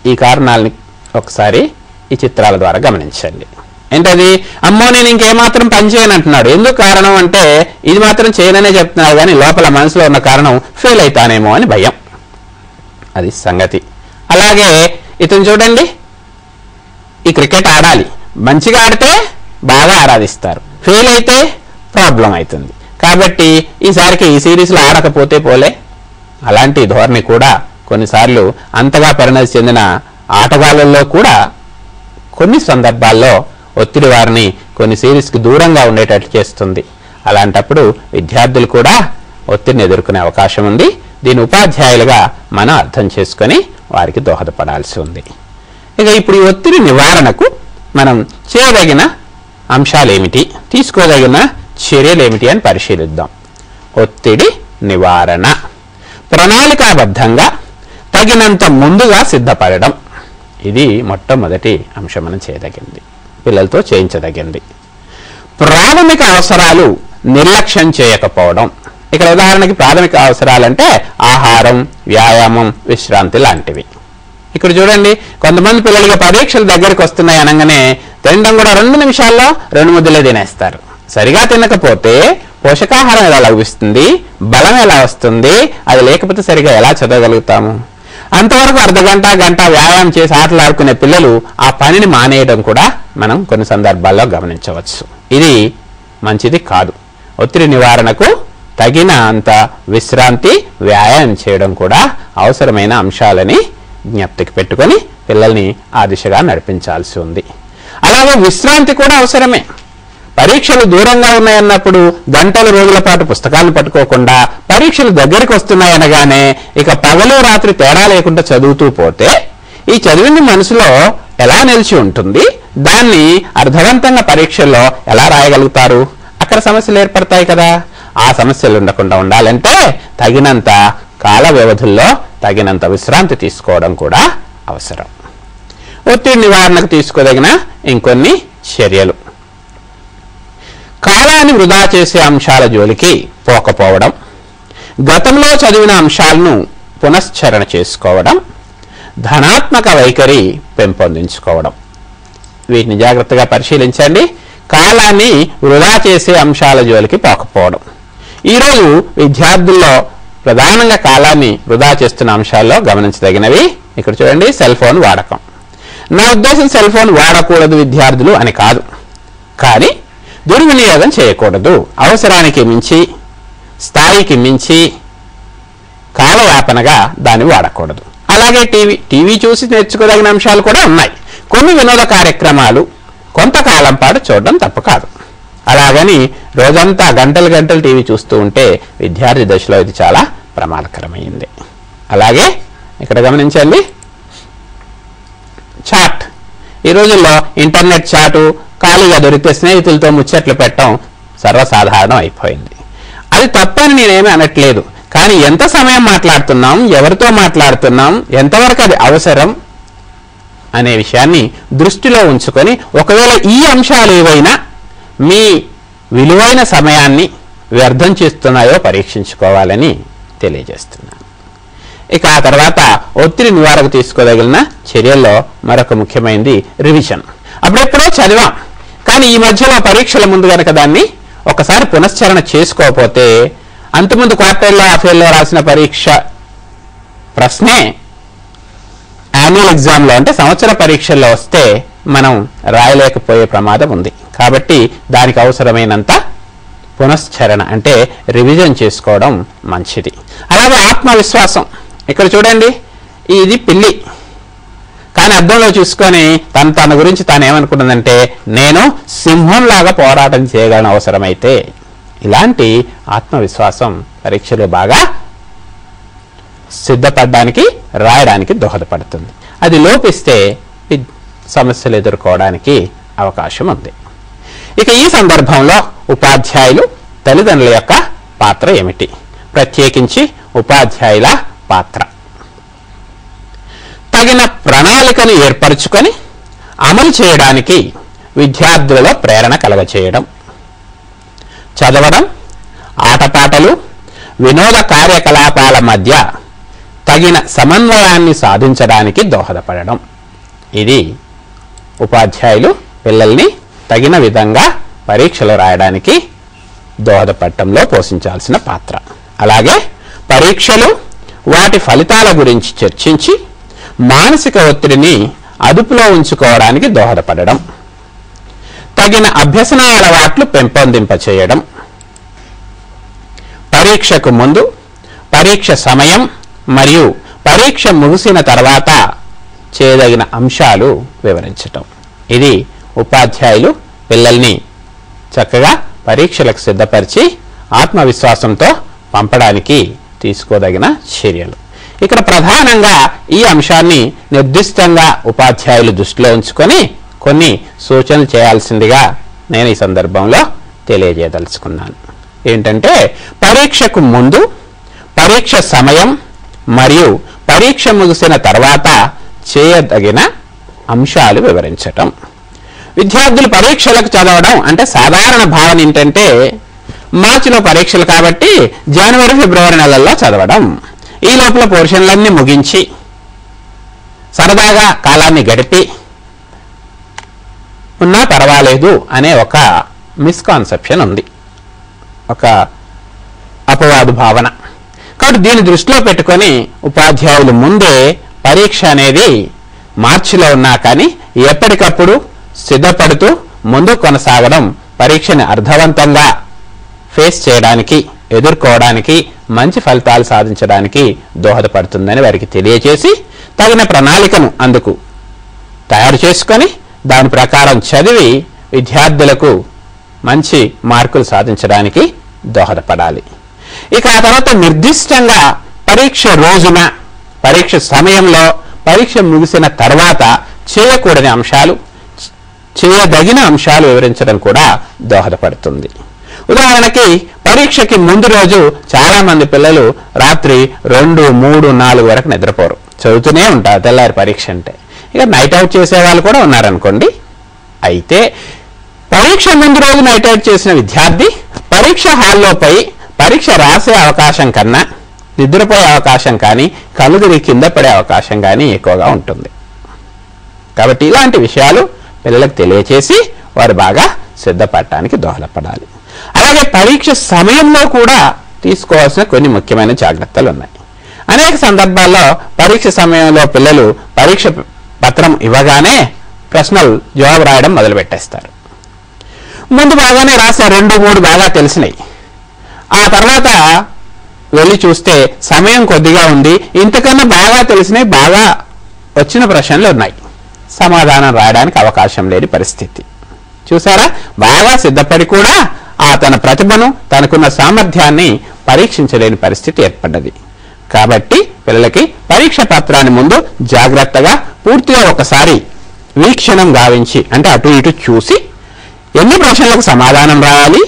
ఈ కారణాలని ఒకసారి ఈ చిత్రాల ద్వారా గమనించండి. ఏంటది? అమ్మో నేను ఇంకేమాత్రం పని చేయను అంటున్నాడు. ఎందుకు కారణం అంటే ఇది మాత్రం చేయననే చెప్తున్నాడు కానీ లోపల మనసులో ఉన్న కారణం ఫెయిల్ అవుతానేమో అని భయం. అది సంగతి. అలాగే ఇతను చూడండి. ఈ క్రికెట్ ఆడాలి. మంచిగా ఆడితే బాగా ఆరాధిస్తారు. ఫెయిల్ అయితే ప్రాబ్లం అవుతుంది. కాబట్టి ఈసారికి ఈ సిరీస్లో ఆడకపోతే పోలే. అలాంటి ధోరణి కూడా కొన్నిసార్లు అంతగా పరిణతి చెందిన ఆటగాళ్ళల్లో కూడా కొన్ని సందర్భాల్లో ఒత్తిడి వారిని కొన్ని సిరీస్కి దూరంగా ఉండేటట్లు చేస్తుంది. అలాంటప్పుడు విద్యార్థులు కూడా ఒత్తిడిని ఎదుర్కొనే అవకాశం ఉంది. దీని ఉపాధ్యాయులుగా మనం అర్థం చేసుకొని వారికి దోహదపడాల్సి ఉంది. ఇక ఇప్పుడు ఈ ఒత్తిడి నివారణకు మనం చేయదగిన అంశాలు ఏమిటి? తీసుకోదగిన చర్యలు ఏమిటి అని పరిశీలిద్దాం. ఒత్తిడి నివారణ. ప్రణాళికాబద్ధంగా తగినంత ముందుగా సిద్ధపడడం. ఇది మొట్టమొదటి అంశం మనం చేయదగింది. పిల్లలతో చేయించదగింది. ప్రాథమిక అవసరాలు నిర్లక్ష్యం చేయకపోవడం. ఇక్కడ ఉదాహరణకి ప్రాథమిక అవసరాలంటే ఆహారం వ్యాయామం విశ్రాంతి లాంటివి. ఇక్కడ చూడండి కొంతమంది పిల్లలకి పరీక్షలు దగ్గరికి వస్తున్నాయి అనగానే తినడం కూడా రెండు నిమిషాల్లో రెండు ముద్దలే తినేస్తారు. సరిగా తినకపోతే పోషకాహారం ఎలా లభిస్తుంది బలం ఎలా వస్తుంది అది లేకపోతే సరిగా ఎలా చదవగలుగుతాము? అంతవరకు అర్ధ గంట గంట వ్యాయామం చేసి ఆటలు ఆడుకునే పిల్లలు ఆ పనిని మానేయడం కూడా మనం కొన్ని సందర్భాల్లో గమనించవచ్చు. ఇది మంచిది కాదు. ఒత్తిడి నివారణకు తగిన అంత విశ్రాంతి వ్యాయామం చేయడం కూడా అవసరమైన అంశాలని జ్ఞప్తికి పెట్టుకొని పిల్లల్ని ఆ దిశగా నడిపించాల్సి ఉంది. అలాగే విశ్రాంతి కూడా అవసరమే. పరీక్షలు దూరంగా ఉన్నాయన్నప్పుడు గంటల రోజుల పాటు పుస్తకాలను పట్టుకోకుండా పరీక్షలు దగ్గరికి వస్తున్నాయనగానే ఇక పగలు రాత్రి తేడా లేకుండా చదువుతూ పోతే ఈ చదివింది మనసులో ఎలా నిలిచి ఉంటుంది? దాన్ని అర్థవంతంగా పరీక్షల్లో ఎలా రాయగలుగుతారు? అక్కడ సమస్యలు ఏర్పడతాయి కదా. ఆ సమస్యలు ఉండకుండా ఉండాలంటే తగినంత కాల వ్యవధుల్లో తగినంత విశ్రాంతి తీసుకోవడం కూడా అవసరం. ఒత్తిడి నివారణకు తీసుకోదగిన ఇంకొన్ని చర్యలు. కాలాన్ని వృధా చేసే అంశాల జోలికి పోకపోవడం గతంలో చదివిన అంశాలను పునశ్చరణ చేసుకోవడం ధనాత్మక వైఖరి పెంపొందించుకోవడం. వీటిని జాగ్రత్తగా పరిశీలించండి. కాలాన్ని వృధా చేసే అంశాల జోలికి పోకపోవడం ఈరోజు విద్యార్థుల్లో ప్రధానంగా కాలాన్ని వృధా చేస్తున్న అంశాల్లో గమనించదగినవి ఇక్కడ చూడండి సెల్ ఫోన్ వాడకం. నా ఉద్దేశం సెల్ ఫోన్ వాడకూడదు విద్యార్థులు అని కాదు. కానీ దుర్వినియోగం చేయకూడదు. అవసరానికి మించి స్థాయికి మించి కాలయాపనగా దాన్ని వాడకూడదు. అలాగే టీవీ టీవీ చూసి నేర్చుకోదగిన అంశాలు కూడా ఉన్నాయి. కొన్ని వినోద కార్యక్రమాలు కొంతకాలం పాటు చూడడం తప్ప కాదు. అలాగని రోజంతా గంటలు గంటలు టీవీ చూస్తూ ఉంటే విద్యార్థి దశలో ఇది చాలా ప్రమాదకరమైంది. అలాగే ఇక్కడ గమనించండి. చాట్. ఈ రోజుల్లో ఇంటర్నెట్ చాటు ఖాళీగా దొరికితే స్నేహితులతో ముచ్చట్లు పెట్టడం సర్వసాధారణం అయిపోయింది. అది తప్పని నేనేమి అనట్లేదు. కానీ ఎంత సమయం మాట్లాడుతున్నాం ఎవరితో మాట్లాడుతున్నాం ఎంతవరకు అది అవసరం అనే విషయాన్ని దృష్టిలో ఉంచుకొని ఒకవేళ ఈ అంశాలు ఏవైనా మీ విలువైన సమయాన్ని వ్యర్థం చేస్తున్నాయో పరీక్షించుకోవాలని తెలియజేస్తున్నాను. ఇక ఆ తర్వాత ఒత్తిడి నివారణ తీసుకోదగిన చర్యల్లో మరొక ముఖ్యమైనది రివిజన్ అప్పుడెప్పుడో చదివాం. కానీ ఈ మధ్యలో పరీక్షల ముందు గనక దాన్ని ఒకసారి పునశ్చరణ చేసుకోకపోతే అంతకుముందు క్వార్టర్లో హాఫ్ రాసిన పరీక్ష ప్రశ్నే యాన్యువల్ ఎగ్జామ్లో అంటే సంవత్సర పరీక్షల్లో వస్తే మనం రాయలేకపోయే ప్రమాదం ఉంది. కాబట్టి దానికి అవసరమైనంత పునశ్చరణ అంటే రివిజన్ చేసుకోవడం మంచిది. అలాగే ఆత్మవిశ్వాసం. ఇక్కడ చూడండి ఇది పిల్లి. కానీ అర్థంలో చూసుకొని తను తన గురించి తాను ఏమనుకున్నదంటే నేను సింహంలాగా పోరాటం చేయగలను అవసరమైతే. ఇలాంటి ఆత్మవిశ్వాసం పరీక్షలో బాగా సిద్ధపడడానికి రాయడానికి దోహదపడుతుంది. అది లోపిస్తే సమస్యలు ఎదుర్కోవడానికి అవకాశం ఉంది. ఇక ఈ సందర్భంలో ఉపాధ్యాయులు తల్లిదండ్రుల యొక్క పాత్ర ఏమిటి? ప్రత్యేకించి ఉపాధ్యాయుల పాత్ర. తగిన ప్రణాళికను ఏర్పరచుకొని అమలు చేయడానికి విద్యార్థులలో ప్రేరణ కలగచేయడం చదవడం ఆటపాటలు వినోద కార్యకలాపాల మధ్య తగిన సమన్వయాన్ని సాధించడానికి దోహదపడడం. ఇది ఉపాధ్యాయులు పిల్లల్ని తగిన విధంగా పరీక్షలు రాయడానికి దోహదపడటంలో పోషించాల్సిన పాత్ర. అలాగే పరీక్షలు వాటి ఫలితాల గురించి చర్చించి మానసిక ఒత్తిడిని అదుపులో ఉంచుకోవడానికి దోహదపడడం. తగిన అభ్యసన అలవాట్లు పెంపొందింపచేయడం. పరీక్షకు ముందు పరీక్ష సమయం మరియు పరీక్ష ముగిసిన తర్వాత చేయదగిన అంశాలు వివరించటం. ఇది ఉపాధ్యాయులు పిల్లల్ని చక్కగా పరీక్షలకు సిద్ధపరిచి ఆత్మవిశ్వాసంతో పంపడానికి తీసుకోదగిన చర్యలు. ఇక్కడ ప్రధానంగా ఈ అంశాన్ని నిర్దిష్టంగా ఉపాధ్యాయులు దృష్టిలో ఉంచుకొని కొన్ని సూచనలు చేయాల్సిందిగా నేను ఈ సందర్భంలో తెలియజేయదలుచుకున్నాను. ఏంటంటే పరీక్షకు ముందు పరీక్ష సమయం మరియు పరీక్ష ముగిసిన తర్వాత చేయదగిన అంశాలు వివరించటం. విద్యార్థులు పరీక్షలకు చదవడం అంటే సాధారణ భావన ఏంటంటే మార్చిలో పరీక్షలు కాబట్టి జనవరి ఫిబ్రవరి నెలల్లో చదవడం. ఈ లోపల పోర్షన్లన్నీ ముగించి సరదాగా కాలాన్ని గడిపి ఉన్నా పర్వాలేదు అనే ఒక మిస్కాన్సెప్షన్ ఉంది. ఒక అపవాదు భావన. కాబట్టి దీన్ని దృష్టిలో పెట్టుకొని ఉపాధ్యాయులు ముందే పరీక్ష అనేది మార్చిలో ఉన్నా కానీ ఎప్పటికప్పుడు సిద్ధపడుతూ ముందు కొనసాగడం పరీక్షని అర్థవంతంగా ఫేస్ చేయడానికి ఎదుర్కోవడానికి మంచి ఫలితాలు సాధించడానికి దోహదపడుతుందని వారికి తెలియజేసి తగిన ప్రణాళికను అందుకు తయారు చేసుకొని దాని ప్రకారం చదివి విద్యార్థులకు మంచి మార్కులు సాధించడానికి దోహదపడాలి. ఇక ఆ తర్వాత నిర్దిష్టంగా పరీక్ష రోజున పరీక్ష సమయంలో పరీక్ష ముగిసిన తర్వాత చేయకూడని అంశాలు చేయదగిన అంశాలు వివరించడం కూడా దోహదపడుతుంది. ఉదాహరణకి పరీక్షకి ముందు రోజు చాలామంది పిల్లలు రాత్రి రెండు మూడు నాలుగు వరకు నిద్రపోరు. చదువుతూనే ఉంటారు తెల్లారి పరీక్ష అంటే. ఇక నైట్ అవుట్ చేసే వాళ్ళు కూడా ఉన్నారనుకోండి. అయితే పరీక్ష ముందు రోజు నైట్ అవుట్ చేసిన విద్యార్థి పరీక్ష హాల్లోపై పరీక్ష రాసే అవకాశం కన్నా నిద్రపోయే అవకాశం కానీ కలుగురి కింద పడే అవకాశం కానీ ఎక్కువగా ఉంటుంది. కాబట్టి ఇలాంటి విషయాలు పిల్లలకు తెలియచేసి వారు బాగా సిద్ధపడటానికి దోహదపడాలి. అలాగే పరీక్ష సమయంలో కూడా తీసుకోవాల్సిన కొన్ని ముఖ్యమైన జాగ్రత్తలు ఉన్నాయి. అనేక సందర్భాల్లో పరీక్ష సమయంలో పిల్లలు పరీక్ష పత్రం ఇవ్వగానే ప్రశ్నలు జవాబు రాయడం మొదలుపెట్టేస్తారు. ముందు బాగానే రాసే రెండు మూడు బాగా తెలిసినాయి. ఆ తర్వాత వెళ్ళి చూస్తే సమయం కొద్దిగా ఉంది. ఇంతకన్నా బాగా తెలిసినవి బాగా వచ్చిన ప్రశ్నలు ఉన్నాయి. సమాధానం రాయడానికి అవకాశం లేని పరిస్థితి. చూసారా? బాగా సిద్ధపడి కూడా ఆ తన ప్రతిభను తనకున్న సామర్థ్యాన్ని పరీక్షించలేని పరిస్థితి ఏర్పడ్డది. కాబట్టి పిల్లలకి పరీక్ష పత్రాన్ని ముందు జాగ్రత్తగా పూర్తిగా ఒకసారి వీక్షణం గావించి అంటే అటు ఇటు చూసి ఎన్ని ప్రశ్నలకు సమాధానం రావాలి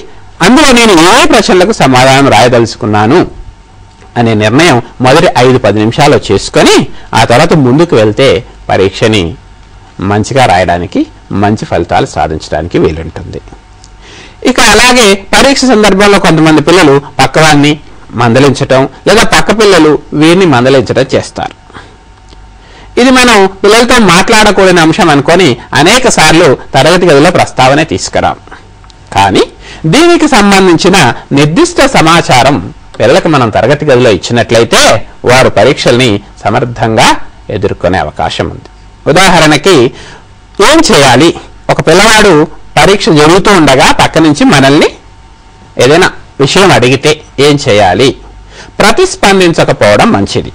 అందులో నేను ఏ ప్రశ్నలకు సమాధానం రాయదలుచుకున్నాను అనే నిర్ణయం మొదటి ఐదు పది నిమిషాలు చేసుకొని ఆ తర్వాత ముందుకు వెళ్తే పరీక్షని మంచిగా రాయడానికి మంచి ఫలితాలు సాధించడానికి వీలుంటుంది. ఇక అలాగే పరీక్ష సందర్భంలో కొంతమంది పిల్లలు పక్కవాన్ని మందలించటం లేదా పక్క పిల్లలు వీరిని మందలించడం చేస్తారు. ఇది మనం పిల్లలతో మాట్లాడకూడని అంశం అనుకొని అనేక సార్లు తరగతి గదిలో ప్రస్తావన తీసుకురాం. కానీ దీనికి సంబంధించిన నిర్దిష్ట సమాచారం పిల్లలకు మనం తరగతి గదిలో ఇచ్చినట్లయితే వారు పరీక్షల్ని సమర్థంగా ఎదుర్కొనే అవకాశం ఉంది. ఉదాహరణకి ఏం చేయాలి? ఒక పిల్లవాడు పరీక్ష జరుగుతూ ఉండగా పక్క నుంచి మనల్ని ఏదైనా విషయం అడిగితే ఏం చేయాలి? ప్రతిస్పందించకపోవడం మంచిది.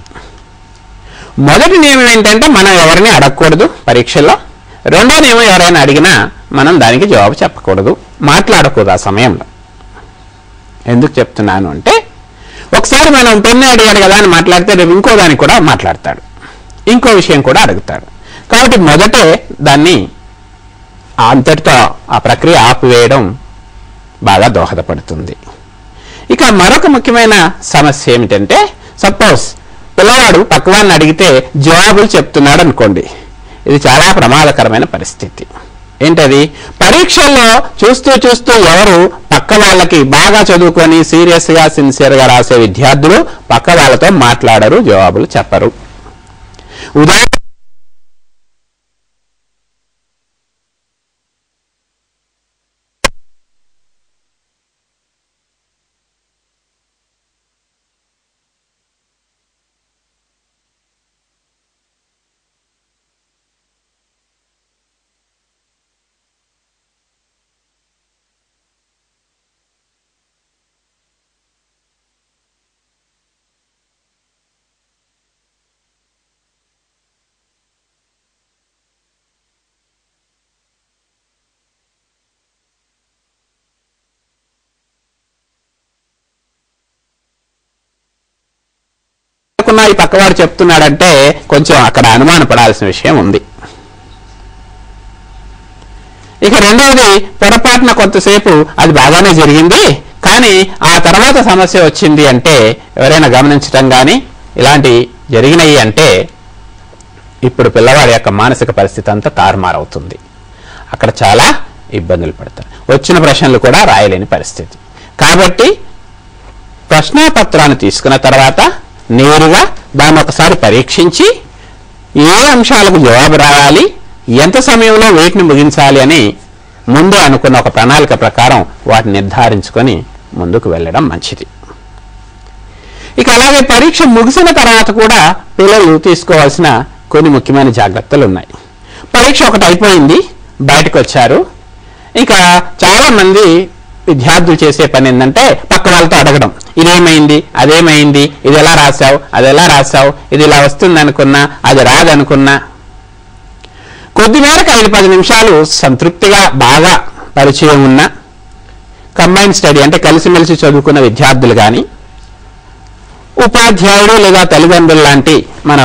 మొదటి నియమం ఏంటంటే మనం ఎవరిని అడగకూడదు పరీక్షల్లో. రెండో నియమం ఎవరైనా అడిగినా మనం దానికి జవాబు చెప్పకూడదు. మాట్లాడకూడదు ఆ సమయంలో. ఎందుకు చెప్తున్నాను అంటే ఒకసారి మనం పెన్ను అడిగాడు కదా అని మాట్లాడితే రేపు ఇంకో దానికి కూడా మాట్లాడతాడు. ఇంకో విషయం కూడా అడుగుతాడు. కాబట్టి మొదటే దాన్ని అంతటితో ఆ ప్రక్రియ ఆపివేయడం బాగా దోహదపడుతుంది. ఇక మరొక ముఖ్యమైన సమస్య ఏమిటంటే సపోజ్ పిల్లవాడు పక్కవాడిని అడిగితే జవాబులు చెప్తున్నాడు అనుకోండి. ఇది చాలా ప్రమాదకరమైన పరిస్థితి. ఏంటది? పరీక్షల్లో చూస్తూ చూస్తూ ఎవరు పక్క వాళ్ళకి బాగా చదువుకొని సీరియస్గా సిన్సియర్గా సిన్సియర్గా రాసే విద్యార్థులు పక్క వాళ్ళతో మాట్లాడరు జవాబులు చెప్పరు. ఉదాహరణ అనుకున్నా ఈ పక్కవాడు చెప్తున్నాడంటే కొంచెం అక్కడ అనుమాన పడాల్సిన విషయం ఉంది. ఇక రెండవది పొరపాటున కొంతసేపు అది బాగానే జరిగింది కానీ ఆ తర్వాత సమస్య వచ్చింది అంటే ఎవరైనా గమనించటం కానీ ఇలాంటి జరిగినాయి అంటే ఇప్పుడు పిల్లవాడి యొక్క మానసిక పరిస్థితి అంతా తారుమారవుతుంది. అక్కడ చాలా ఇబ్బందులు పడతారు. వచ్చిన ప్రశ్నలు కూడా రాయలేని పరిస్థితి. కాబట్టి ప్రశ్నాపత్రాన్ని తీసుకున్న తర్వాత నేరుగా దాన్ని ఒకసారి పరీక్షించి ఏ అంశాలకు జవాబు రాయాలి ఎంత సమయంలో వేటిని ముగించాలి అని ముందు అనుకున్న ఒక ప్రణాళిక ప్రకారం వాటిని నిర్ధారించుకొని ముందుకు వెళ్ళడం మంచిది. ఇక అలాగే పరీక్ష ముగిసిన తర్వాత కూడా పిల్లలు తీసుకోవాల్సిన కొన్ని ముఖ్యమైన జాగ్రత్తలు ఉన్నాయి. పరీక్ష ఒకటి అయిపోయింది బయటకు వచ్చారు. ఇంకా చాలామంది విద్యార్థులు చేసే పని ఏంటంటే పక్క వాళ్ళతో అడగడం. ఇదేమైంది? అదేమైంది? ఇది ఎలా రాసావు అది ఎలా రాసావు ఇది ఇలా వస్తుంది అనుకున్నా అది రాదనుకున్నా. కొద్ది మేరకు ఐదు పది నిమిషాలు సంతృప్తిగా బాగా పరిచయం ఉన్న కంబైన్ స్టడీ అంటే కలిసిమెలిసి చదువుకున్న విద్యార్థులు కానీ ఉపాధ్యాయుడు లేదా తల్లిదండ్రులు లాంటి మన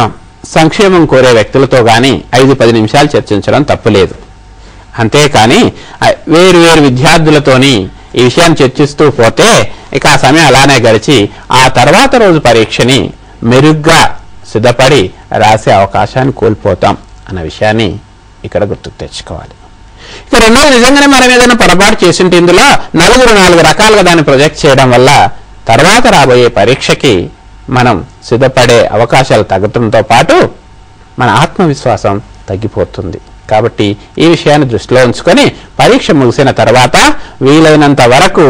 సంక్షేమం కోరే వ్యక్తులతో కానీ ఐదు పది నిమిషాలు చర్చించడం తప్పులేదు అంతేకాని వేరు వేరు విద్యార్థులతోని ఈ విషయాన్ని చర్చిస్తూ పోతే ఇక ఆ సమయం అలానే గడిచి ఆ తర్వాత రోజు పరీక్షని మెరుగ్గా సిద్ధపడి రాసే అవకాశాన్ని కోల్పోతాం అన్న విషయాన్ని ఇక్కడ గుర్తుకు తెచ్చుకోవాలి. ఇక రెండోది నిజంగానే మనం ఏదైనా పొరపాటు చేసింటే ఇందులో నలుగురు నాలుగు రకాలుగా దాన్ని ప్రొజెక్ట్ చేయడం వల్ల తర్వాత రాబోయే పరీక్షకి మనం సిద్ధపడే అవకాశాలు తగ్గడంతో పాటు మన ఆత్మవిశ్వాసం తగ్గిపోతుంది. కాబట్టి ఈ విషయాన్ని దృష్టిలో ఉంచుకొని పరీక్ష ముగిసిన తర్వాత వీలైనంత వరకు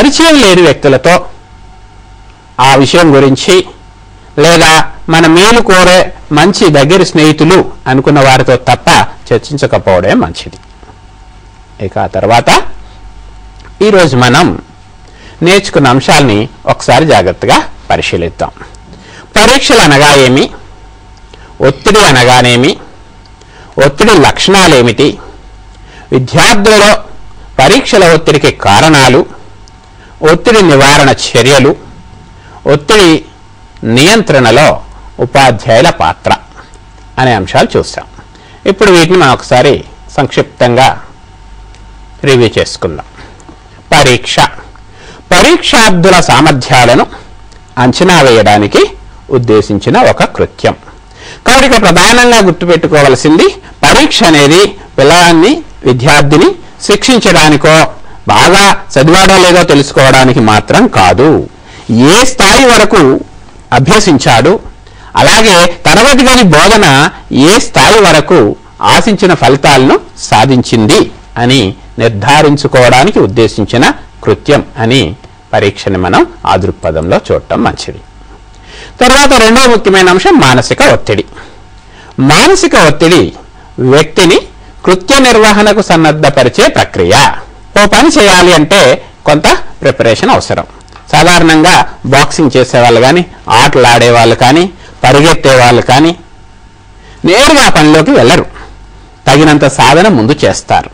పరిచయం లేని వ్యక్తులతో ఆ విషయం గురించి లేదా మన మేలు కోరే మంచి దగ్గర స్నేహితులు అనుకున్న వారితో తప్ప చర్చించకపోవడమే మంచిది. ఇక ఆ తర్వాత ఈరోజు మనం నేర్చుకున్న అంశాల్ని ఒకసారి జాగ్రత్తగా పరిశీలిద్దాం. పరీక్షలు అనగా ఏమి? ఒత్తిడి అనగానేమి ఒత్తిడి లక్షణాలేమిటి? విద్యార్థులలో పరీక్షల ఒత్తిడికి కారణాలు? ఒత్తిడి నివారణ చర్యలు ఒత్తిడి నియంత్రణలో ఉపాధ్యాయుల పాత్ర అనే అంశాలు చూసాం ఇప్పుడు వీటిని మనం ఒకసారి సంక్షిప్తంగా రివ్యూ చేసుకుందాం. పరీక్ష. పరీక్షార్థుల సామర్థ్యాలను అంచనా వేయడానికి ఉద్దేశించిన ఒక కృత్యం. కాబట్టి ఇక్కడ ప్రధానంగా గుర్తుపెట్టుకోవలసింది పరీక్ష అనేది పిల్లవాన్ని విద్యార్థిని శిక్షించడానికో బాగా చదివాడో లేదో తెలుసుకోవడానికి మాత్రం కాదు. ఏ స్థాయి వరకు అభ్యసించాడు అలాగే తరగతి గది బోధన ఏ స్థాయి వరకు ఆశించిన ఫలితాలను సాధించింది అని నిర్ధారించుకోవడానికి ఉద్దేశించిన కృత్యం అని పరీక్షని మనం ఆ దృక్పథంలో చూడటం మంచిది. తర్వాత రెండవ ముఖ్యమైన అంశం మానసిక ఒత్తిడి. మానసిక ఒత్తిడి వ్యక్తిని కృత్య నిర్వహణకు సన్నద్ధపరిచే ప్రక్రియ. ఓ పని చేయాలి అంటే కొంత ప్రిపరేషన్ అవసరం. సాధారణంగా బాక్సింగ్ చేసేవాళ్ళు కానీ ఆటలు ఆడేవాళ్ళు కానీ పరిగెత్తే వాళ్ళు కానీ నేరుగా పనిలోకి వెళ్ళరు. తగినంత సాధన ముందు చేస్తారు.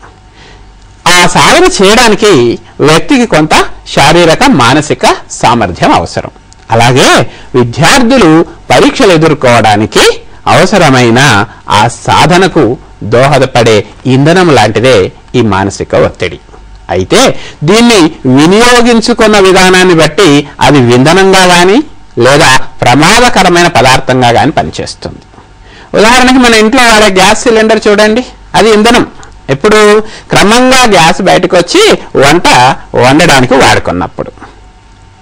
ఆ సాధన చేయడానికి వ్యక్తికి కొంత శారీరక మానసిక సామర్థ్యం అవసరం. అలాగే విద్యార్థులు పరీక్షలు ఎదుర్కోవడానికి అవసరమైన ఆ సాధనకు దోహదపడే ఇంధనం లాంటిదే ఈ మానసిక ఒత్తిడి. అయితే దీన్ని వినియోగించుకున్న విధానాన్ని బట్టి అది వింధనంగా కానీ లేదా ప్రమాదకరమైన పదార్థంగా కానీ పనిచేస్తుంది. ఉదాహరణకి మన ఇంట్లో వాడే గ్యాస్ సిలిండర్ చూడండి. అది ఇంధనం. ఎప్పుడు? క్రమంగా గ్యాస్ బయటకు వచ్చి వంట వండడానికి వాడుకున్నప్పుడు.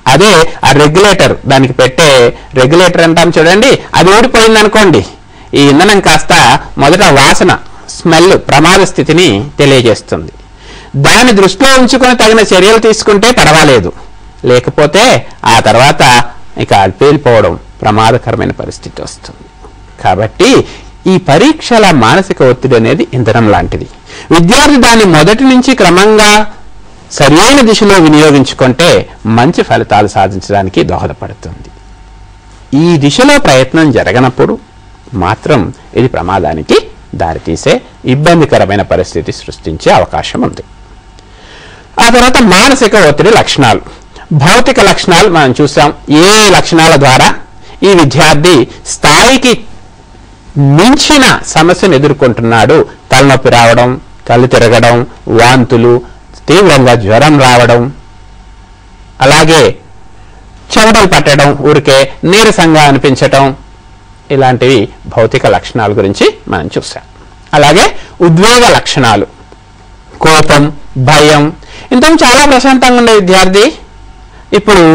అదే ఆ రెగ్యులేటర్. దానికి పెట్టే రెగ్యులేటర్ అంటాం చూడండి. అది ఊడిపోయింది అనుకోండి ఈ ఇంధనం కాస్త మొదట వాసన స్మెల్ ప్రమాద స్థితిని తెలియజేస్తుంది. దాన్ని దృష్టిలో ఉంచుకొని తగిన చర్యలు తీసుకుంటే పర్వాలేదు. లేకపోతే ఆ తర్వాత ఇక అది పేలిపోవడం ప్రమాదకరమైన పరిస్థితి వస్తుంది. కాబట్టి ఈ పరీక్షల మానసిక ఒత్తిడి అనేది ఇంధనం లాంటిది. విద్యార్థి దాన్ని మొదటి నుంచి క్రమంగా సరైన దిశలో వినియోగించుకుంటే మంచి ఫలితాలు సాధించడానికి దోహదపడుతుంది. ఈ దిశలో ప్రయత్నం జరగనప్పుడు మాత్రం ఇది ప్రమాదానికి దారితీసే ఇబ్బందికరమైన పరిస్థితి సృష్టించే అవకాశం ఉంది. ఆ తర్వాత మానసిక ఒత్తిడి లక్షణాలు. భౌతిక లక్షణాలు మనం చూసాం. ఏ లక్షణాల ద్వారా? ఈ విద్యార్థి స్థాయికి మించిన సమస్యను ఎదుర్కొంటున్నాడు. తలనొప్పి రావడం కళ్ళు తిరగడం వాంతులు తీవ్రంగా జ్వరం రావడం అలాగే చెమటలు పట్టడం ఊరికే నీరసంగా అనిపించటం ఇలాంటివి భౌతిక లక్షణాల గురించి మనం చూసాం. అలాగే ఉద్వేగ లక్షణాలు. కోపం భయం ఇంతకు చాలా ప్రశాంతంగా ఉండే విద్యార్థి. ఇప్పుడు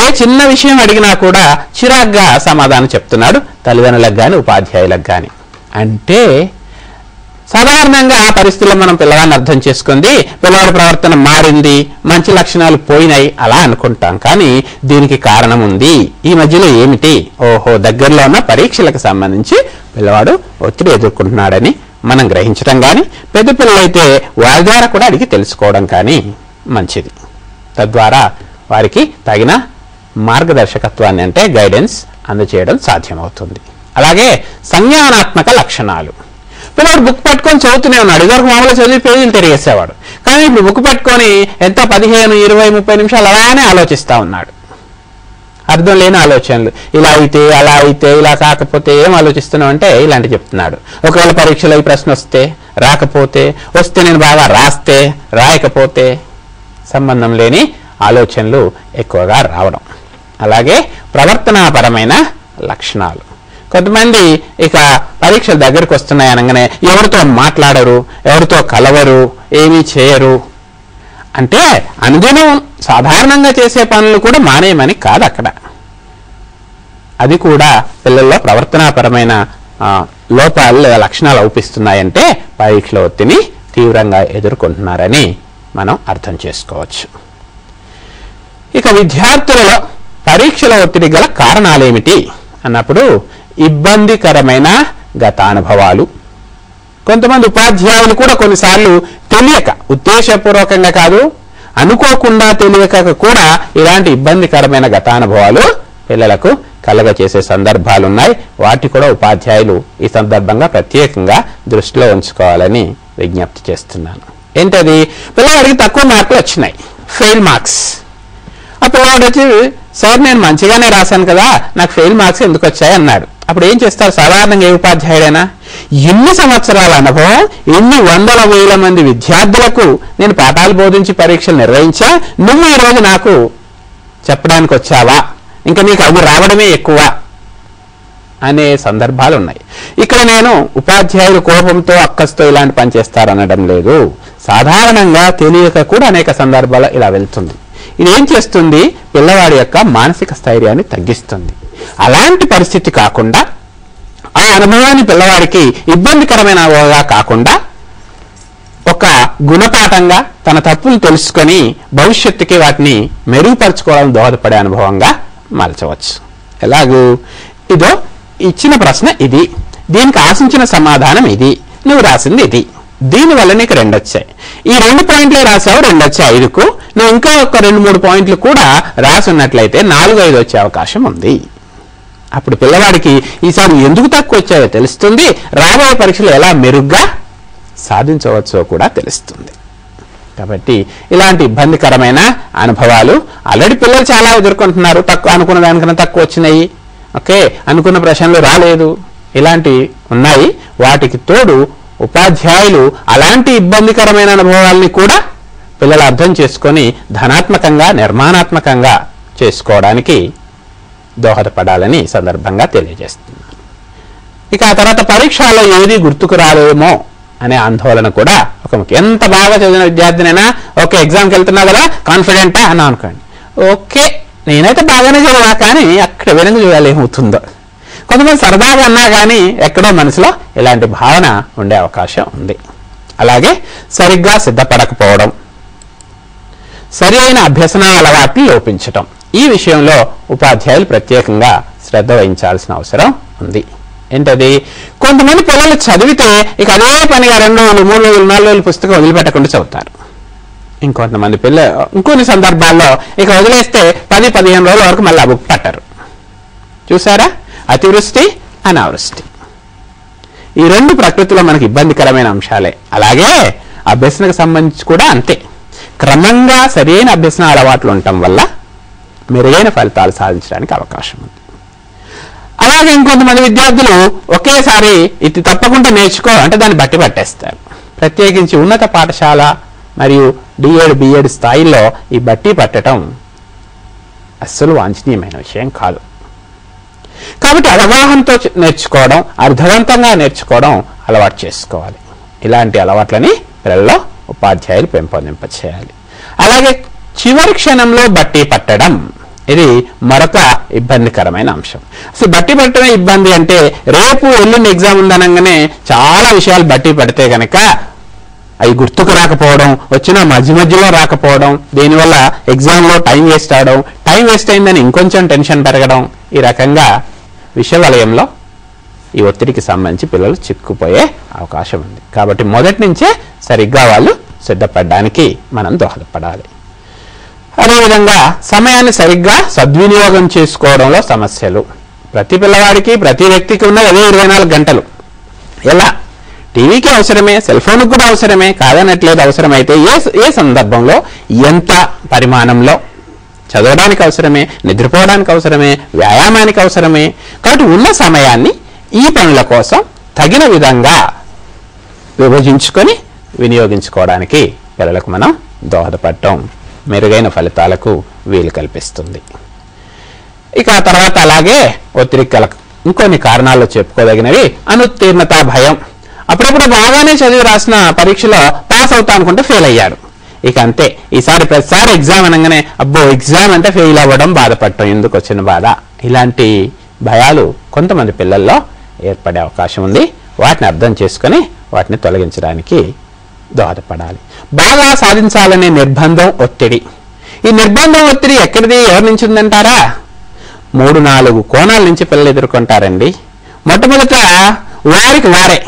ఏ చిన్న విషయం అడిగినా కూడా చిరాగ్గా సమాధానం చెప్తున్నాడు. తల్లిదండ్రులకు కానీ ఉపాధ్యాయులకు కానీ అంటే సాధారణంగా ఆ పరిస్థితుల్లో మనం పిల్లవాడిని అర్థం చేసుకుంది పిల్లవాడి ప్రవర్తన మారింది మంచి లక్షణాలు పోయినాయి అలా అనుకుంటాం. కానీ దీనికి కారణం ఉంది. ఈ మధ్యలో ఏమిటి? ఓహో దగ్గరలో ఉన్న పరీక్షలకు సంబంధించి పిల్లవాడు ఒత్తిడి ఎదుర్కొంటున్నాడని మనం గ్రహించడం కానీ పెద్ద పిల్లలైతే వారి ద్వారా కూడా అడిగి తెలుసుకోవడం కానీ మంచిది. తద్వారా వారికి తగిన మార్గదర్శకత్వాన్ని అంటే గైడెన్స్ అందచేయడం సాధ్యమవుతుంది. అలాగే సంజ్ఞానాత్మక లక్షణాలు. పిల్లవాడు బుక్ పట్టుకొని చదువుతూనే ఉన్నాడు. ఇదివరకు మామూలుగా చదివి పేజీలు తిరిగేసేవాడు. కానీ ఇప్పుడు బుక్ పట్టుకొని ఎంత పదిహేను ఇరవై ముప్పై నిమిషాలు అలానే ఆలోచిస్తూ ఉన్నాడు. అర్థం లేని ఆలోచనలు. ఇలా అయితే అలా అయితే ఇలా కాకపోతే ఏం ఆలోచిస్తున్నావు అంటే ఇలాంటి చెప్తున్నాడు. ఒకవేళ పరీక్షలో ఈ ప్రశ్న వస్తే రాకపోతే వస్తే నేను బాగా రాస్తే రాయకపోతే సంబంధం లేని ఆలోచనలు ఎక్కువగా రావడం. అలాగే ప్రవర్తనాపరమైన లక్షణాలు. కొంతమంది ఇక పరీక్షలు దగ్గరికి వస్తున్నాయి అనగానే ఎవరితో మాట్లాడరు ఎవరితో కలవరు ఏమీ చేయరు. అంటే అనుదినం సాధారణంగా చేసే పనులు కూడా మానేయమని కాదు అక్కడ. అది కూడా పిల్లల్లో ప్రవర్తనాపరమైన లోపాలు లేదా లక్షణాలు అవుపిస్తున్నాయంటే పరీక్షల ఒత్తిడిని తీవ్రంగా ఎదుర్కొంటున్నారని మనం అర్థం చేసుకోవచ్చు. ఇక విద్యార్థులలో పరీక్షల ఒత్తిడి గల కారణాలేమిటి? అన్నప్పుడు ఇబ్బందికరమైన గతానుభవాలు. కొంతమంది ఉపాధ్యాయులు కూడా కొన్నిసార్లు తెలియక ఉద్దేశపూర్వకంగా కాదు అనుకోకుండా తెలియక కూడా ఇలాంటి ఇబ్బందికరమైన గతానుభవాలు పిల్లలకు కలగ చేసే సందర్భాలున్నాయి. వాటి కూడా ఉపాధ్యాయులు ఈ సందర్భంగా ప్రత్యేకంగా దృష్టిలో ఉంచుకోవాలని విజ్ఞప్తి చేస్తున్నాను. ఏంటది? పిల్లవాడికి తక్కువ మార్కులు వచ్చినాయి. Fail marks. ఆ పిల్లవాడు వచ్చి సార్ నేను మంచిగానే రాశాను కదా నాకు ఫెయిల్ మార్క్స్ ఎందుకు వచ్చాయి? అన్నాడు. అప్పుడు ఏం చేస్తారు? సాధారణంగా ఏ ఉపాధ్యాయుడైనా ఎన్ని సంవత్సరాల అనుభవం ఎన్ని వందల వేల మంది విద్యార్థులకు నేను పాఠాలు బోధించి పరీక్షలు నిర్వహించా నువ్వు ఈరోజు నాకు చెప్పడానికి వచ్చావా? ఇంకా నీకు అవి రావడమే ఎక్కువ అనే సందర్భాలు ఉన్నాయి ఇక్కడ నేను ఉపాధ్యాయులు కోపంతో అక్కస్తో ఇలాంటి పని చేస్తారనడం లేదు. సాధారణంగా తెలియక కూడా అనేక సందర్భాలు ఇలా వెళ్తుంది. ఇది ఏం చేస్తుంది? పిల్లవాడి యొక్క మానసిక స్థైర్యాన్ని తగ్గిస్తుంది. అలాంటి పరిస్థితి కాకుండా ఆ అనుభవాన్ని పిల్లవాడికి ఇబ్బందికరమైన కాకుండా ఒక గుణపాఠంగా తన తప్పులు తెలుసుకొని భవిష్యత్తుకి వాటిని మెరుగుపరచుకోవడం దోహదపడే అనుభవంగా మలచవచ్చు. ఎలాగూ? ఇదో ఇచ్చిన ప్రశ్న ఇది. దీనికి ఆశించిన సమాధానం ఇది. నువ్వు రాసింది ఇది. దీనివల్ల నీకు రెండు వచ్చాయి ఈ రెండు పాయింట్లే రాసావు రెండు వచ్చాయి ఐదుకు. నువ్వు ఇంకా ఒక రెండు మూడు పాయింట్లు కూడా రాసి ఉన్నట్లయితే నాలుగు ఐదు వచ్చే అవకాశం ఉంది. అప్పుడు పిల్లవాడికి ఈసారి ఎందుకు తక్కువ వచ్చాయో తెలుస్తుంది. రాబోయే పరీక్షలు ఎలా మెరుగ్గా సాధించవచ్చో కూడా తెలుస్తుంది. కాబట్టి ఇలాంటి ఇబ్బందికరమైన అనుభవాలు ఆల్రెడీ పిల్లలు చాలా ఎదుర్కొంటున్నారు. తక్కువ అనుకున్న దానికన్నా తక్కువ వచ్చినాయి. ఓకే? అనుకున్న ప్రశ్నలు రాలేదు. ఇలాంటి ఉన్నాయి. వాటికి తోడు ఉపాధ్యాయులు అలాంటి ఇబ్బందికరమైన అనుభవాల్ని కూడా పిల్లలు అర్థం చేసుకొని ధనాత్మకంగా నిర్మాణాత్మకంగా చేసుకోవడానికి దోహదపడాలని సందర్భంగా తెలియజేస్తున్నాను. ఇక ఆ తర్వాత పరీక్షల్లో ఏది గుర్తుకు రాలేమో అనే ఆందోళన కూడా ఒక ముఖ్యం ఎంత బాగా చదివిన విద్యార్థినైనా ఓకే ఎగ్జామ్కి వెళ్తున్నా కదా కాన్ఫిడెంటా అని అనుకోండి. ఓకే నేనైతే బాగానే చదివా కానీ అక్కడ వెనక చూడాలి ఏమవుతుందో. కొంతమంది సరదాగా అన్నా కానీ ఎక్కడో మనసులో ఇలాంటి భావన ఉండే అవకాశం ఉంది. అలాగే సరిగ్గా సిద్ధపడకపోవడం సరి అయిన అభ్యసన అలవాట్లు లోపించటం. ఈ విషయంలో ఉపాధ్యాయులు ప్రత్యేకంగా శ్రద్ధ వహించాల్సిన అవసరం ఉంది. ఏంటది? కొంతమంది పిల్లలు చదివితే ఇక అదే పనిగా రెండు రోజులు మూడు రోజులు నాలుగు రోజులు పుస్తకం వదిలిపెట్టకుండా చదువుతారు. ఇంకొంతమంది పిల్ల ఇంకొన్ని సందర్భాల్లో ఇక వదిలేస్తే పది పదిహేను రోజుల వరకు మళ్ళీ ఆ బుక్ పట్టరు. చూసారా? అతివృష్టి అనావృష్టి. ఈ రెండు ప్రకృతిలో మనకి ఇబ్బందికరమైన అంశాలే. అలాగే అభ్యసనకు సంబంధించి కూడా అంతే. క్రమంగా సరైన అభ్యసన అలవాట్లు ఉండటం వల్ల మెరుగైన ఫలితాలు సాధించడానికి అవకాశం ఉంది. అలాగే ఇంకొంతమంది విద్యార్థులు ఒకేసారి ఇది తప్పకుండా నేర్చుకో అంటే దాన్ని బట్టి పట్టేస్తారు. ప్రత్యేకించి ఉన్నత పాఠశాల మరియు డిఎడ్ బిఎడ్ స్థాయిలో ఈ బట్టి పట్టడం అస్సలు వాంఛనీయమైన విషయం కాదు. కాబట్టి అవగాహనతో నేర్చుకోవడం అర్థవంతంగా నేర్చుకోవడం అలవాటు చేసుకోవాలి. ఇలాంటి అలవాట్లని పిల్లల్లో ఉపాధ్యాయులు పెంపొందింప చేయాలి అలాగే చివరి క్షణంలో బట్టి పట్టడం. ఇది మరొక ఇబ్బందికరమైన అంశం. అసలు బట్టి పట్టడమే ఇబ్బంది అంటే రేపు ఎల్లుండి ఎగ్జామ్ ఉందనగానే చాలా విషయాలు బట్టి పడితే కనుక అవి గుర్తుకు రాకపోవడం వచ్చిన మధ్య మధ్యలో రాకపోవడం దీనివల్ల ఎగ్జామ్లో టైం వేస్ట్ అవడం టైం వేస్ట్ అయిందని ఇంకొంచెం టెన్షన్ పెరగడం ఈ రకంగా విషయవాలయంలో ఈ ఒత్తిడికి సంబంధించి పిల్లలు చిక్కుపోయే అవకాశం ఉంది. కాబట్టి మొదటి నుంచే సరిగ్గా వాళ్ళు సిద్ధపడడానికి మనం దోహదపడాలి. అదేవిధంగా సమయాన్ని సరిగ్గా సద్వినియోగం చేసుకోవడంలో సమస్యలు. ప్రతి పిల్లవాడికి ప్రతి వ్యక్తికి ఉన్నది అదే ఇరవై నాలుగు గంటలు. ఎలా? టీవీకి అవసరమే సెల్ ఫోన్కి కూడా అవసరమే కాదనట్లేదు అవసరమైతే ఏ ఏ సందర్భంలో ఎంత పరిమాణంలో? చదవడానికి అవసరమే నిద్రపోవడానికి అవసరమే వ్యాయామానికి అవసరమే. కాబట్టి ఉన్న సమయాన్ని ఈ పనుల కోసం తగిన విధంగా విభజించుకొని వినియోగించుకోవడానికి పిల్లలకు మనం దోహదపడటం. మెరుగైన ఫలితాలకు వీలు కల్పిస్తుంది. ఇక ఆ తర్వాత అలాగే ఒత్తిడి కల ఇంకొన్ని కారణాలు చెప్పుకోదగినవి అనుత్తీర్ణత భయం. అప్పుడప్పుడు బాగానే చదివి రాసిన పరీక్షలో పాస్ అవుతా అనుకుంటే ఫెయిల్ అయ్యారు ఇక అంతే. ఈసారి ప్రతిసారి ఎగ్జామ్ అనగానే అబ్బో ఎగ్జామ్ అంటే ఫెయిల్ అవ్వడం బాధపడటం ఎందుకు వచ్చిన బాధ? ఇలాంటి భయాలు కొంతమంది పిల్లల్లో ఏర్పడే అవకాశం ఉంది. వాటిని అర్థం చేసుకొని వాటిని తొలగించడానికి దోహదపడాలి. బాగా సాధించాలనే నిర్బంధం ఒత్తిడి. ఈ నిర్బంధం ఒత్తిడి ఎక్కడిది? ఎవరి నుంచి ఉందంటారా? మూడు నాలుగు కోణాల నుంచి పిల్లలు ఎదుర్కొంటారండి. మొట్టమొదట వారికి వారే.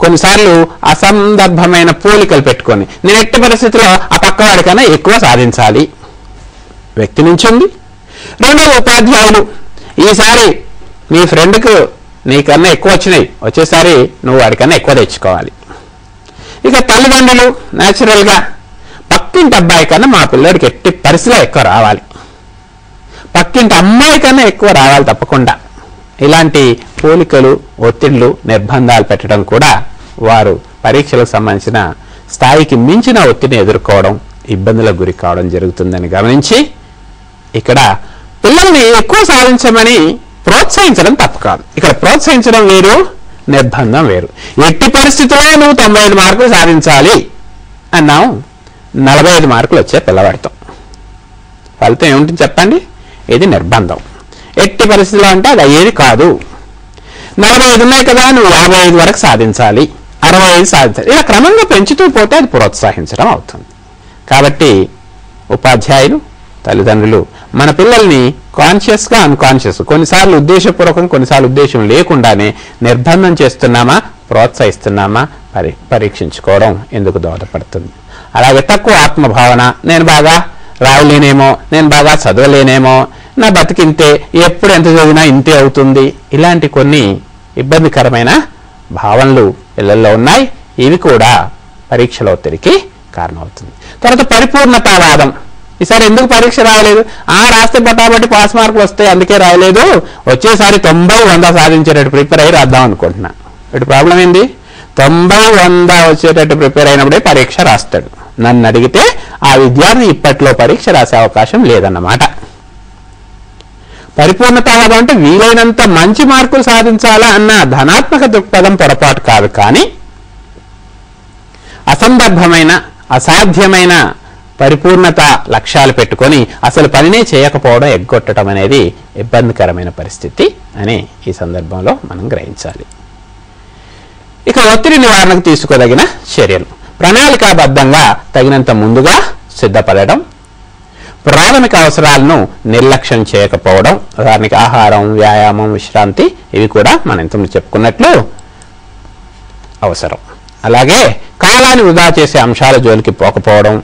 కొన్నిసార్లు అసందర్భమైన పోలికలు పెట్టుకొని నేను ఎట్టి పరిస్థితిలో ఆ పక్కవాడికన్నా ఎక్కువ సాధించాలి. వ్యక్తి నుంచి ఉంది. రెండవ ఉపాధ్యాయులు ఈసారి నీ ఫ్రెండ్కు నీకన్నా ఎక్కువ వచ్చినాయి. వచ్చేసారి నువ్వు వాడికన్నా ఎక్కువ తెచ్చుకోవాలి. ఇక తల్లిదండ్రులు న్యాచురల్గా పక్కింటి అబ్బాయి కన్నా మా పిల్లడికి ఎట్టి పరిస్థితిలో ఎక్కువ రావాలి. పక్కింటి అమ్మాయి కన్నా ఎక్కువ రావాలి తప్పకుండా. ఇలాంటి పోలికలు ఒత్తిళ్ళు నిర్బంధాలు పెట్టడం కూడా వారు పరీక్షలకు సంబంధించిన స్థాయికి మించిన ఒత్తిడిని ఎదుర్కోవడం ఇబ్బందులకు గురి కావడం జరుగుతుందని గమనించి ఇక్కడ పిల్లల్ని ఎక్కువ సాధించమని ప్రోత్సహించడం తప్పు కాదు. ఇక్కడ ప్రోత్సహించడం వేరు నిర్బంధం వేరు. ఎట్టి పరిస్థితుల్లో నువ్వు తొంభై ఐదు మార్కులు సాధించాలి అన్నాం నలభై ఐదు మార్కులు వచ్చే పిల్లవాడితో. ఫలితం ఏముంటుంది చెప్పండి? ఇది నిర్బంధం. ఎట్టి పరిస్థితుల్లో అంటే అది అయ్యేది కాదు. నలభై ఐదు ఉన్నాయి కదా నువ్వు యాభై ఐదు వరకు సాధించాలి. అరవై ఐదు సాధించాలి. ఇలా క్రమంగా పెంచుతూ పోతే అది ప్రోత్సహించడం అవుతుంది. కాబట్టి ఉపాధ్యాయులు తల్లిదండ్రులు. మన పిల్లల్ని కాన్షియస్గా అన్కాన్షియస్ కొన్నిసార్లు ఉద్దేశపూర్వకం కొన్నిసార్లు ఉద్దేశం లేకుండానే నిర్బంధం చేస్తున్నామా ప్రోత్సహిస్తున్నామా పరి పరీక్షించుకోవడం ఎందుకు దోహదపడుతుంది? అలాగే తక్కువ ఆత్మభావన నేను బాగా రాయలేనేమో నేను బాగా చదవలేనేమో నా బతికింతే ఎప్పుడు ఎంత చదివినా ఇంతే అవుతుంది. ఇలాంటి కొన్ని ఇబ్బందికరమైన భావనలు పిల్లల్లో ఉన్నాయి. ఇవి కూడా పరీక్షల ఒత్తిడికి కారణమవుతుంది. తర్వాత పరిపూర్ణతావాదం. ఈసారి ఎందుకు పరీక్ష రాయలేదు? ఆ రాస్తే బట్టాబట్టి పాస్ మార్కులు వస్తాయి అందుకే రాయలేదు. వచ్చేసారి తొంభై వంద సాధించేటట్టు ప్రిపేర్ అయ్యి రాద్దాం అనుకుంటున్నా. ఇటు ప్రాబ్లం ఏంది? తొంభై వంద వచ్చేటట్టు ప్రిపేర్ అయినప్పుడే పరీక్ష రాస్తాడు. నన్ను అడిగితే ఆ విద్యార్థి ఇప్పట్లో పరీక్ష రాసే అవకాశం లేదన్నమాట. పరిపూర్ణతావాదం అంటే వీలైనంత మంచి మార్కులు సాధించాలా అన్న ధనాత్మక దృక్పథం పొరపాటు కాదు కానీ అసందర్భమైన అసాధ్యమైన పరిపూర్ణత లక్ష్యాలు పెట్టుకొని అసలు పనినే చేయకపోవడం ఎగ్గొట్టడం అనేది ఇబ్బందికరమైన పరిస్థితి అని ఈ సందర్భంలో మనం గ్రహించాలి. ఇక ఒత్తిడి నివారణకు తీసుకోదగిన చర్యలు. ప్రణాళికాబద్ధంగా తగినంత ముందుగా సిద్ధపడడం ప్రాథమిక అవసరాలను నిర్లక్ష్యం చేయకపోవడం ఉదాహరణకి ఆహారం వ్యాయామం విశ్రాంతి ఇవి కూడా మనం ఇంతకుముందు చెప్పుకున్నట్లు అవసరం. అలాగే కాలాన్ని వృధా చేసే అంశాల జోలికి పోకపోవడం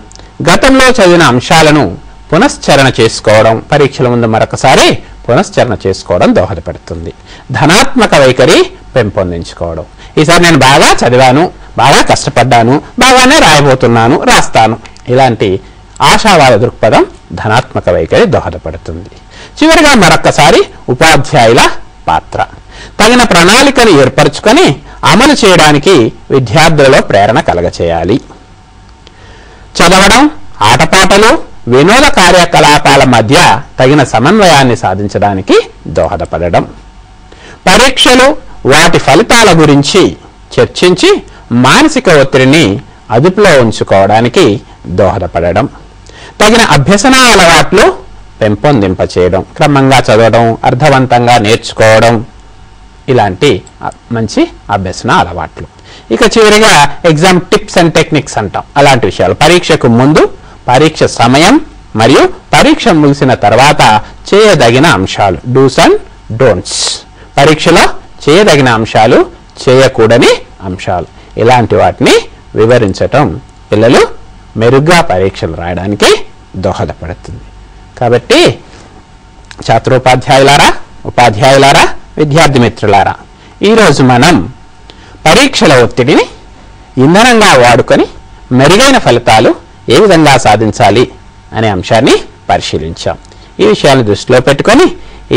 గతంలో చదివిన అంశాలను పునశ్చరణ చేసుకోవడం. పరీక్షల ముందు మరొకసారి పునశ్చరణ చేసుకోవడం దోహదపడుతుంది. ధనాత్మక వైఖరి పెంపొందించుకోవడం. ఈసారి నేను బాగా చదివాను బాగా కష్టపడ్డాను బాగానే రాయబోతున్నాను రాస్తాను. ఇలాంటి ఆశావాద దృక్పథం ధనాత్మక వైఖరి దోహదపడుతుంది. చివరిగా మరొక్కసారి ఉపాధ్యాయుల పాత్ర. తగిన ప్రణాళికను ఏర్పరచుకొని అమలు చేయడానికి విద్యార్థులలో ప్రేరణ కలగచేయాలి. చదవడం ఆటపాటలు వినోద కార్యకలాపాల మధ్య తగిన సమన్వయాన్ని సాధించడానికి దోహదపడడం. పరీక్షలు వాటి ఫలితాల గురించి చర్చించి మానసిక ఒత్తిడిని అదుపులో ఉంచుకోవడానికి దోహదపడడం. తగిన అభ్యసన అలవాట్లు పెంపొందింపచేయడం. క్రమంగా చదవడం అర్థవంతంగా నేర్చుకోవడం. ఇలాంటి మంచి అభ్యసన అలవాట్లు. ఇక చివరిగా ఎగ్జామ్ టిప్స్ అండ్ టెక్నిక్స్ అంటాం. అలాంటి విషయాలు. పరీక్షకు ముందు పరీక్ష సమయం మరియు పరీక్ష ముగిసిన తర్వాత చేయదగిన అంశాలు. డూస్ అండ్ డోంట్స్ పరీక్షలో చేయదగిన అంశాలు చేయకూడని అంశాలు. ఇలాంటి వాటిని వివరించటం పిల్లలు మెరుగ్గా పరీక్షలు రాయడానికి దోహదపడుతుంది. కాబట్టి ఛాత్రోపాధ్యాయులారా ఉపాధ్యాయులారా విద్యార్థి మిత్రులారా ఈరోజు మనం పరీక్షల ఒత్తిడిని ఇంధనంగా వాడుకొని మెరుగైన ఫలితాలు ఏ విధంగా సాధించాలి అనే అంశాన్ని పరిశీలించాం. ఈ విషయాన్ని దృష్టిలో పెట్టుకొని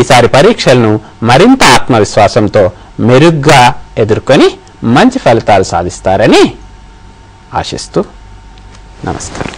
ఈసారి పరీక్షలను మరింత ఆత్మవిశ్వాసంతో మెరుగ్గా ఎదుర్కొని మంచి ఫలితాలు సాధిస్తారని ఆశిస్తూ నమస్కారం.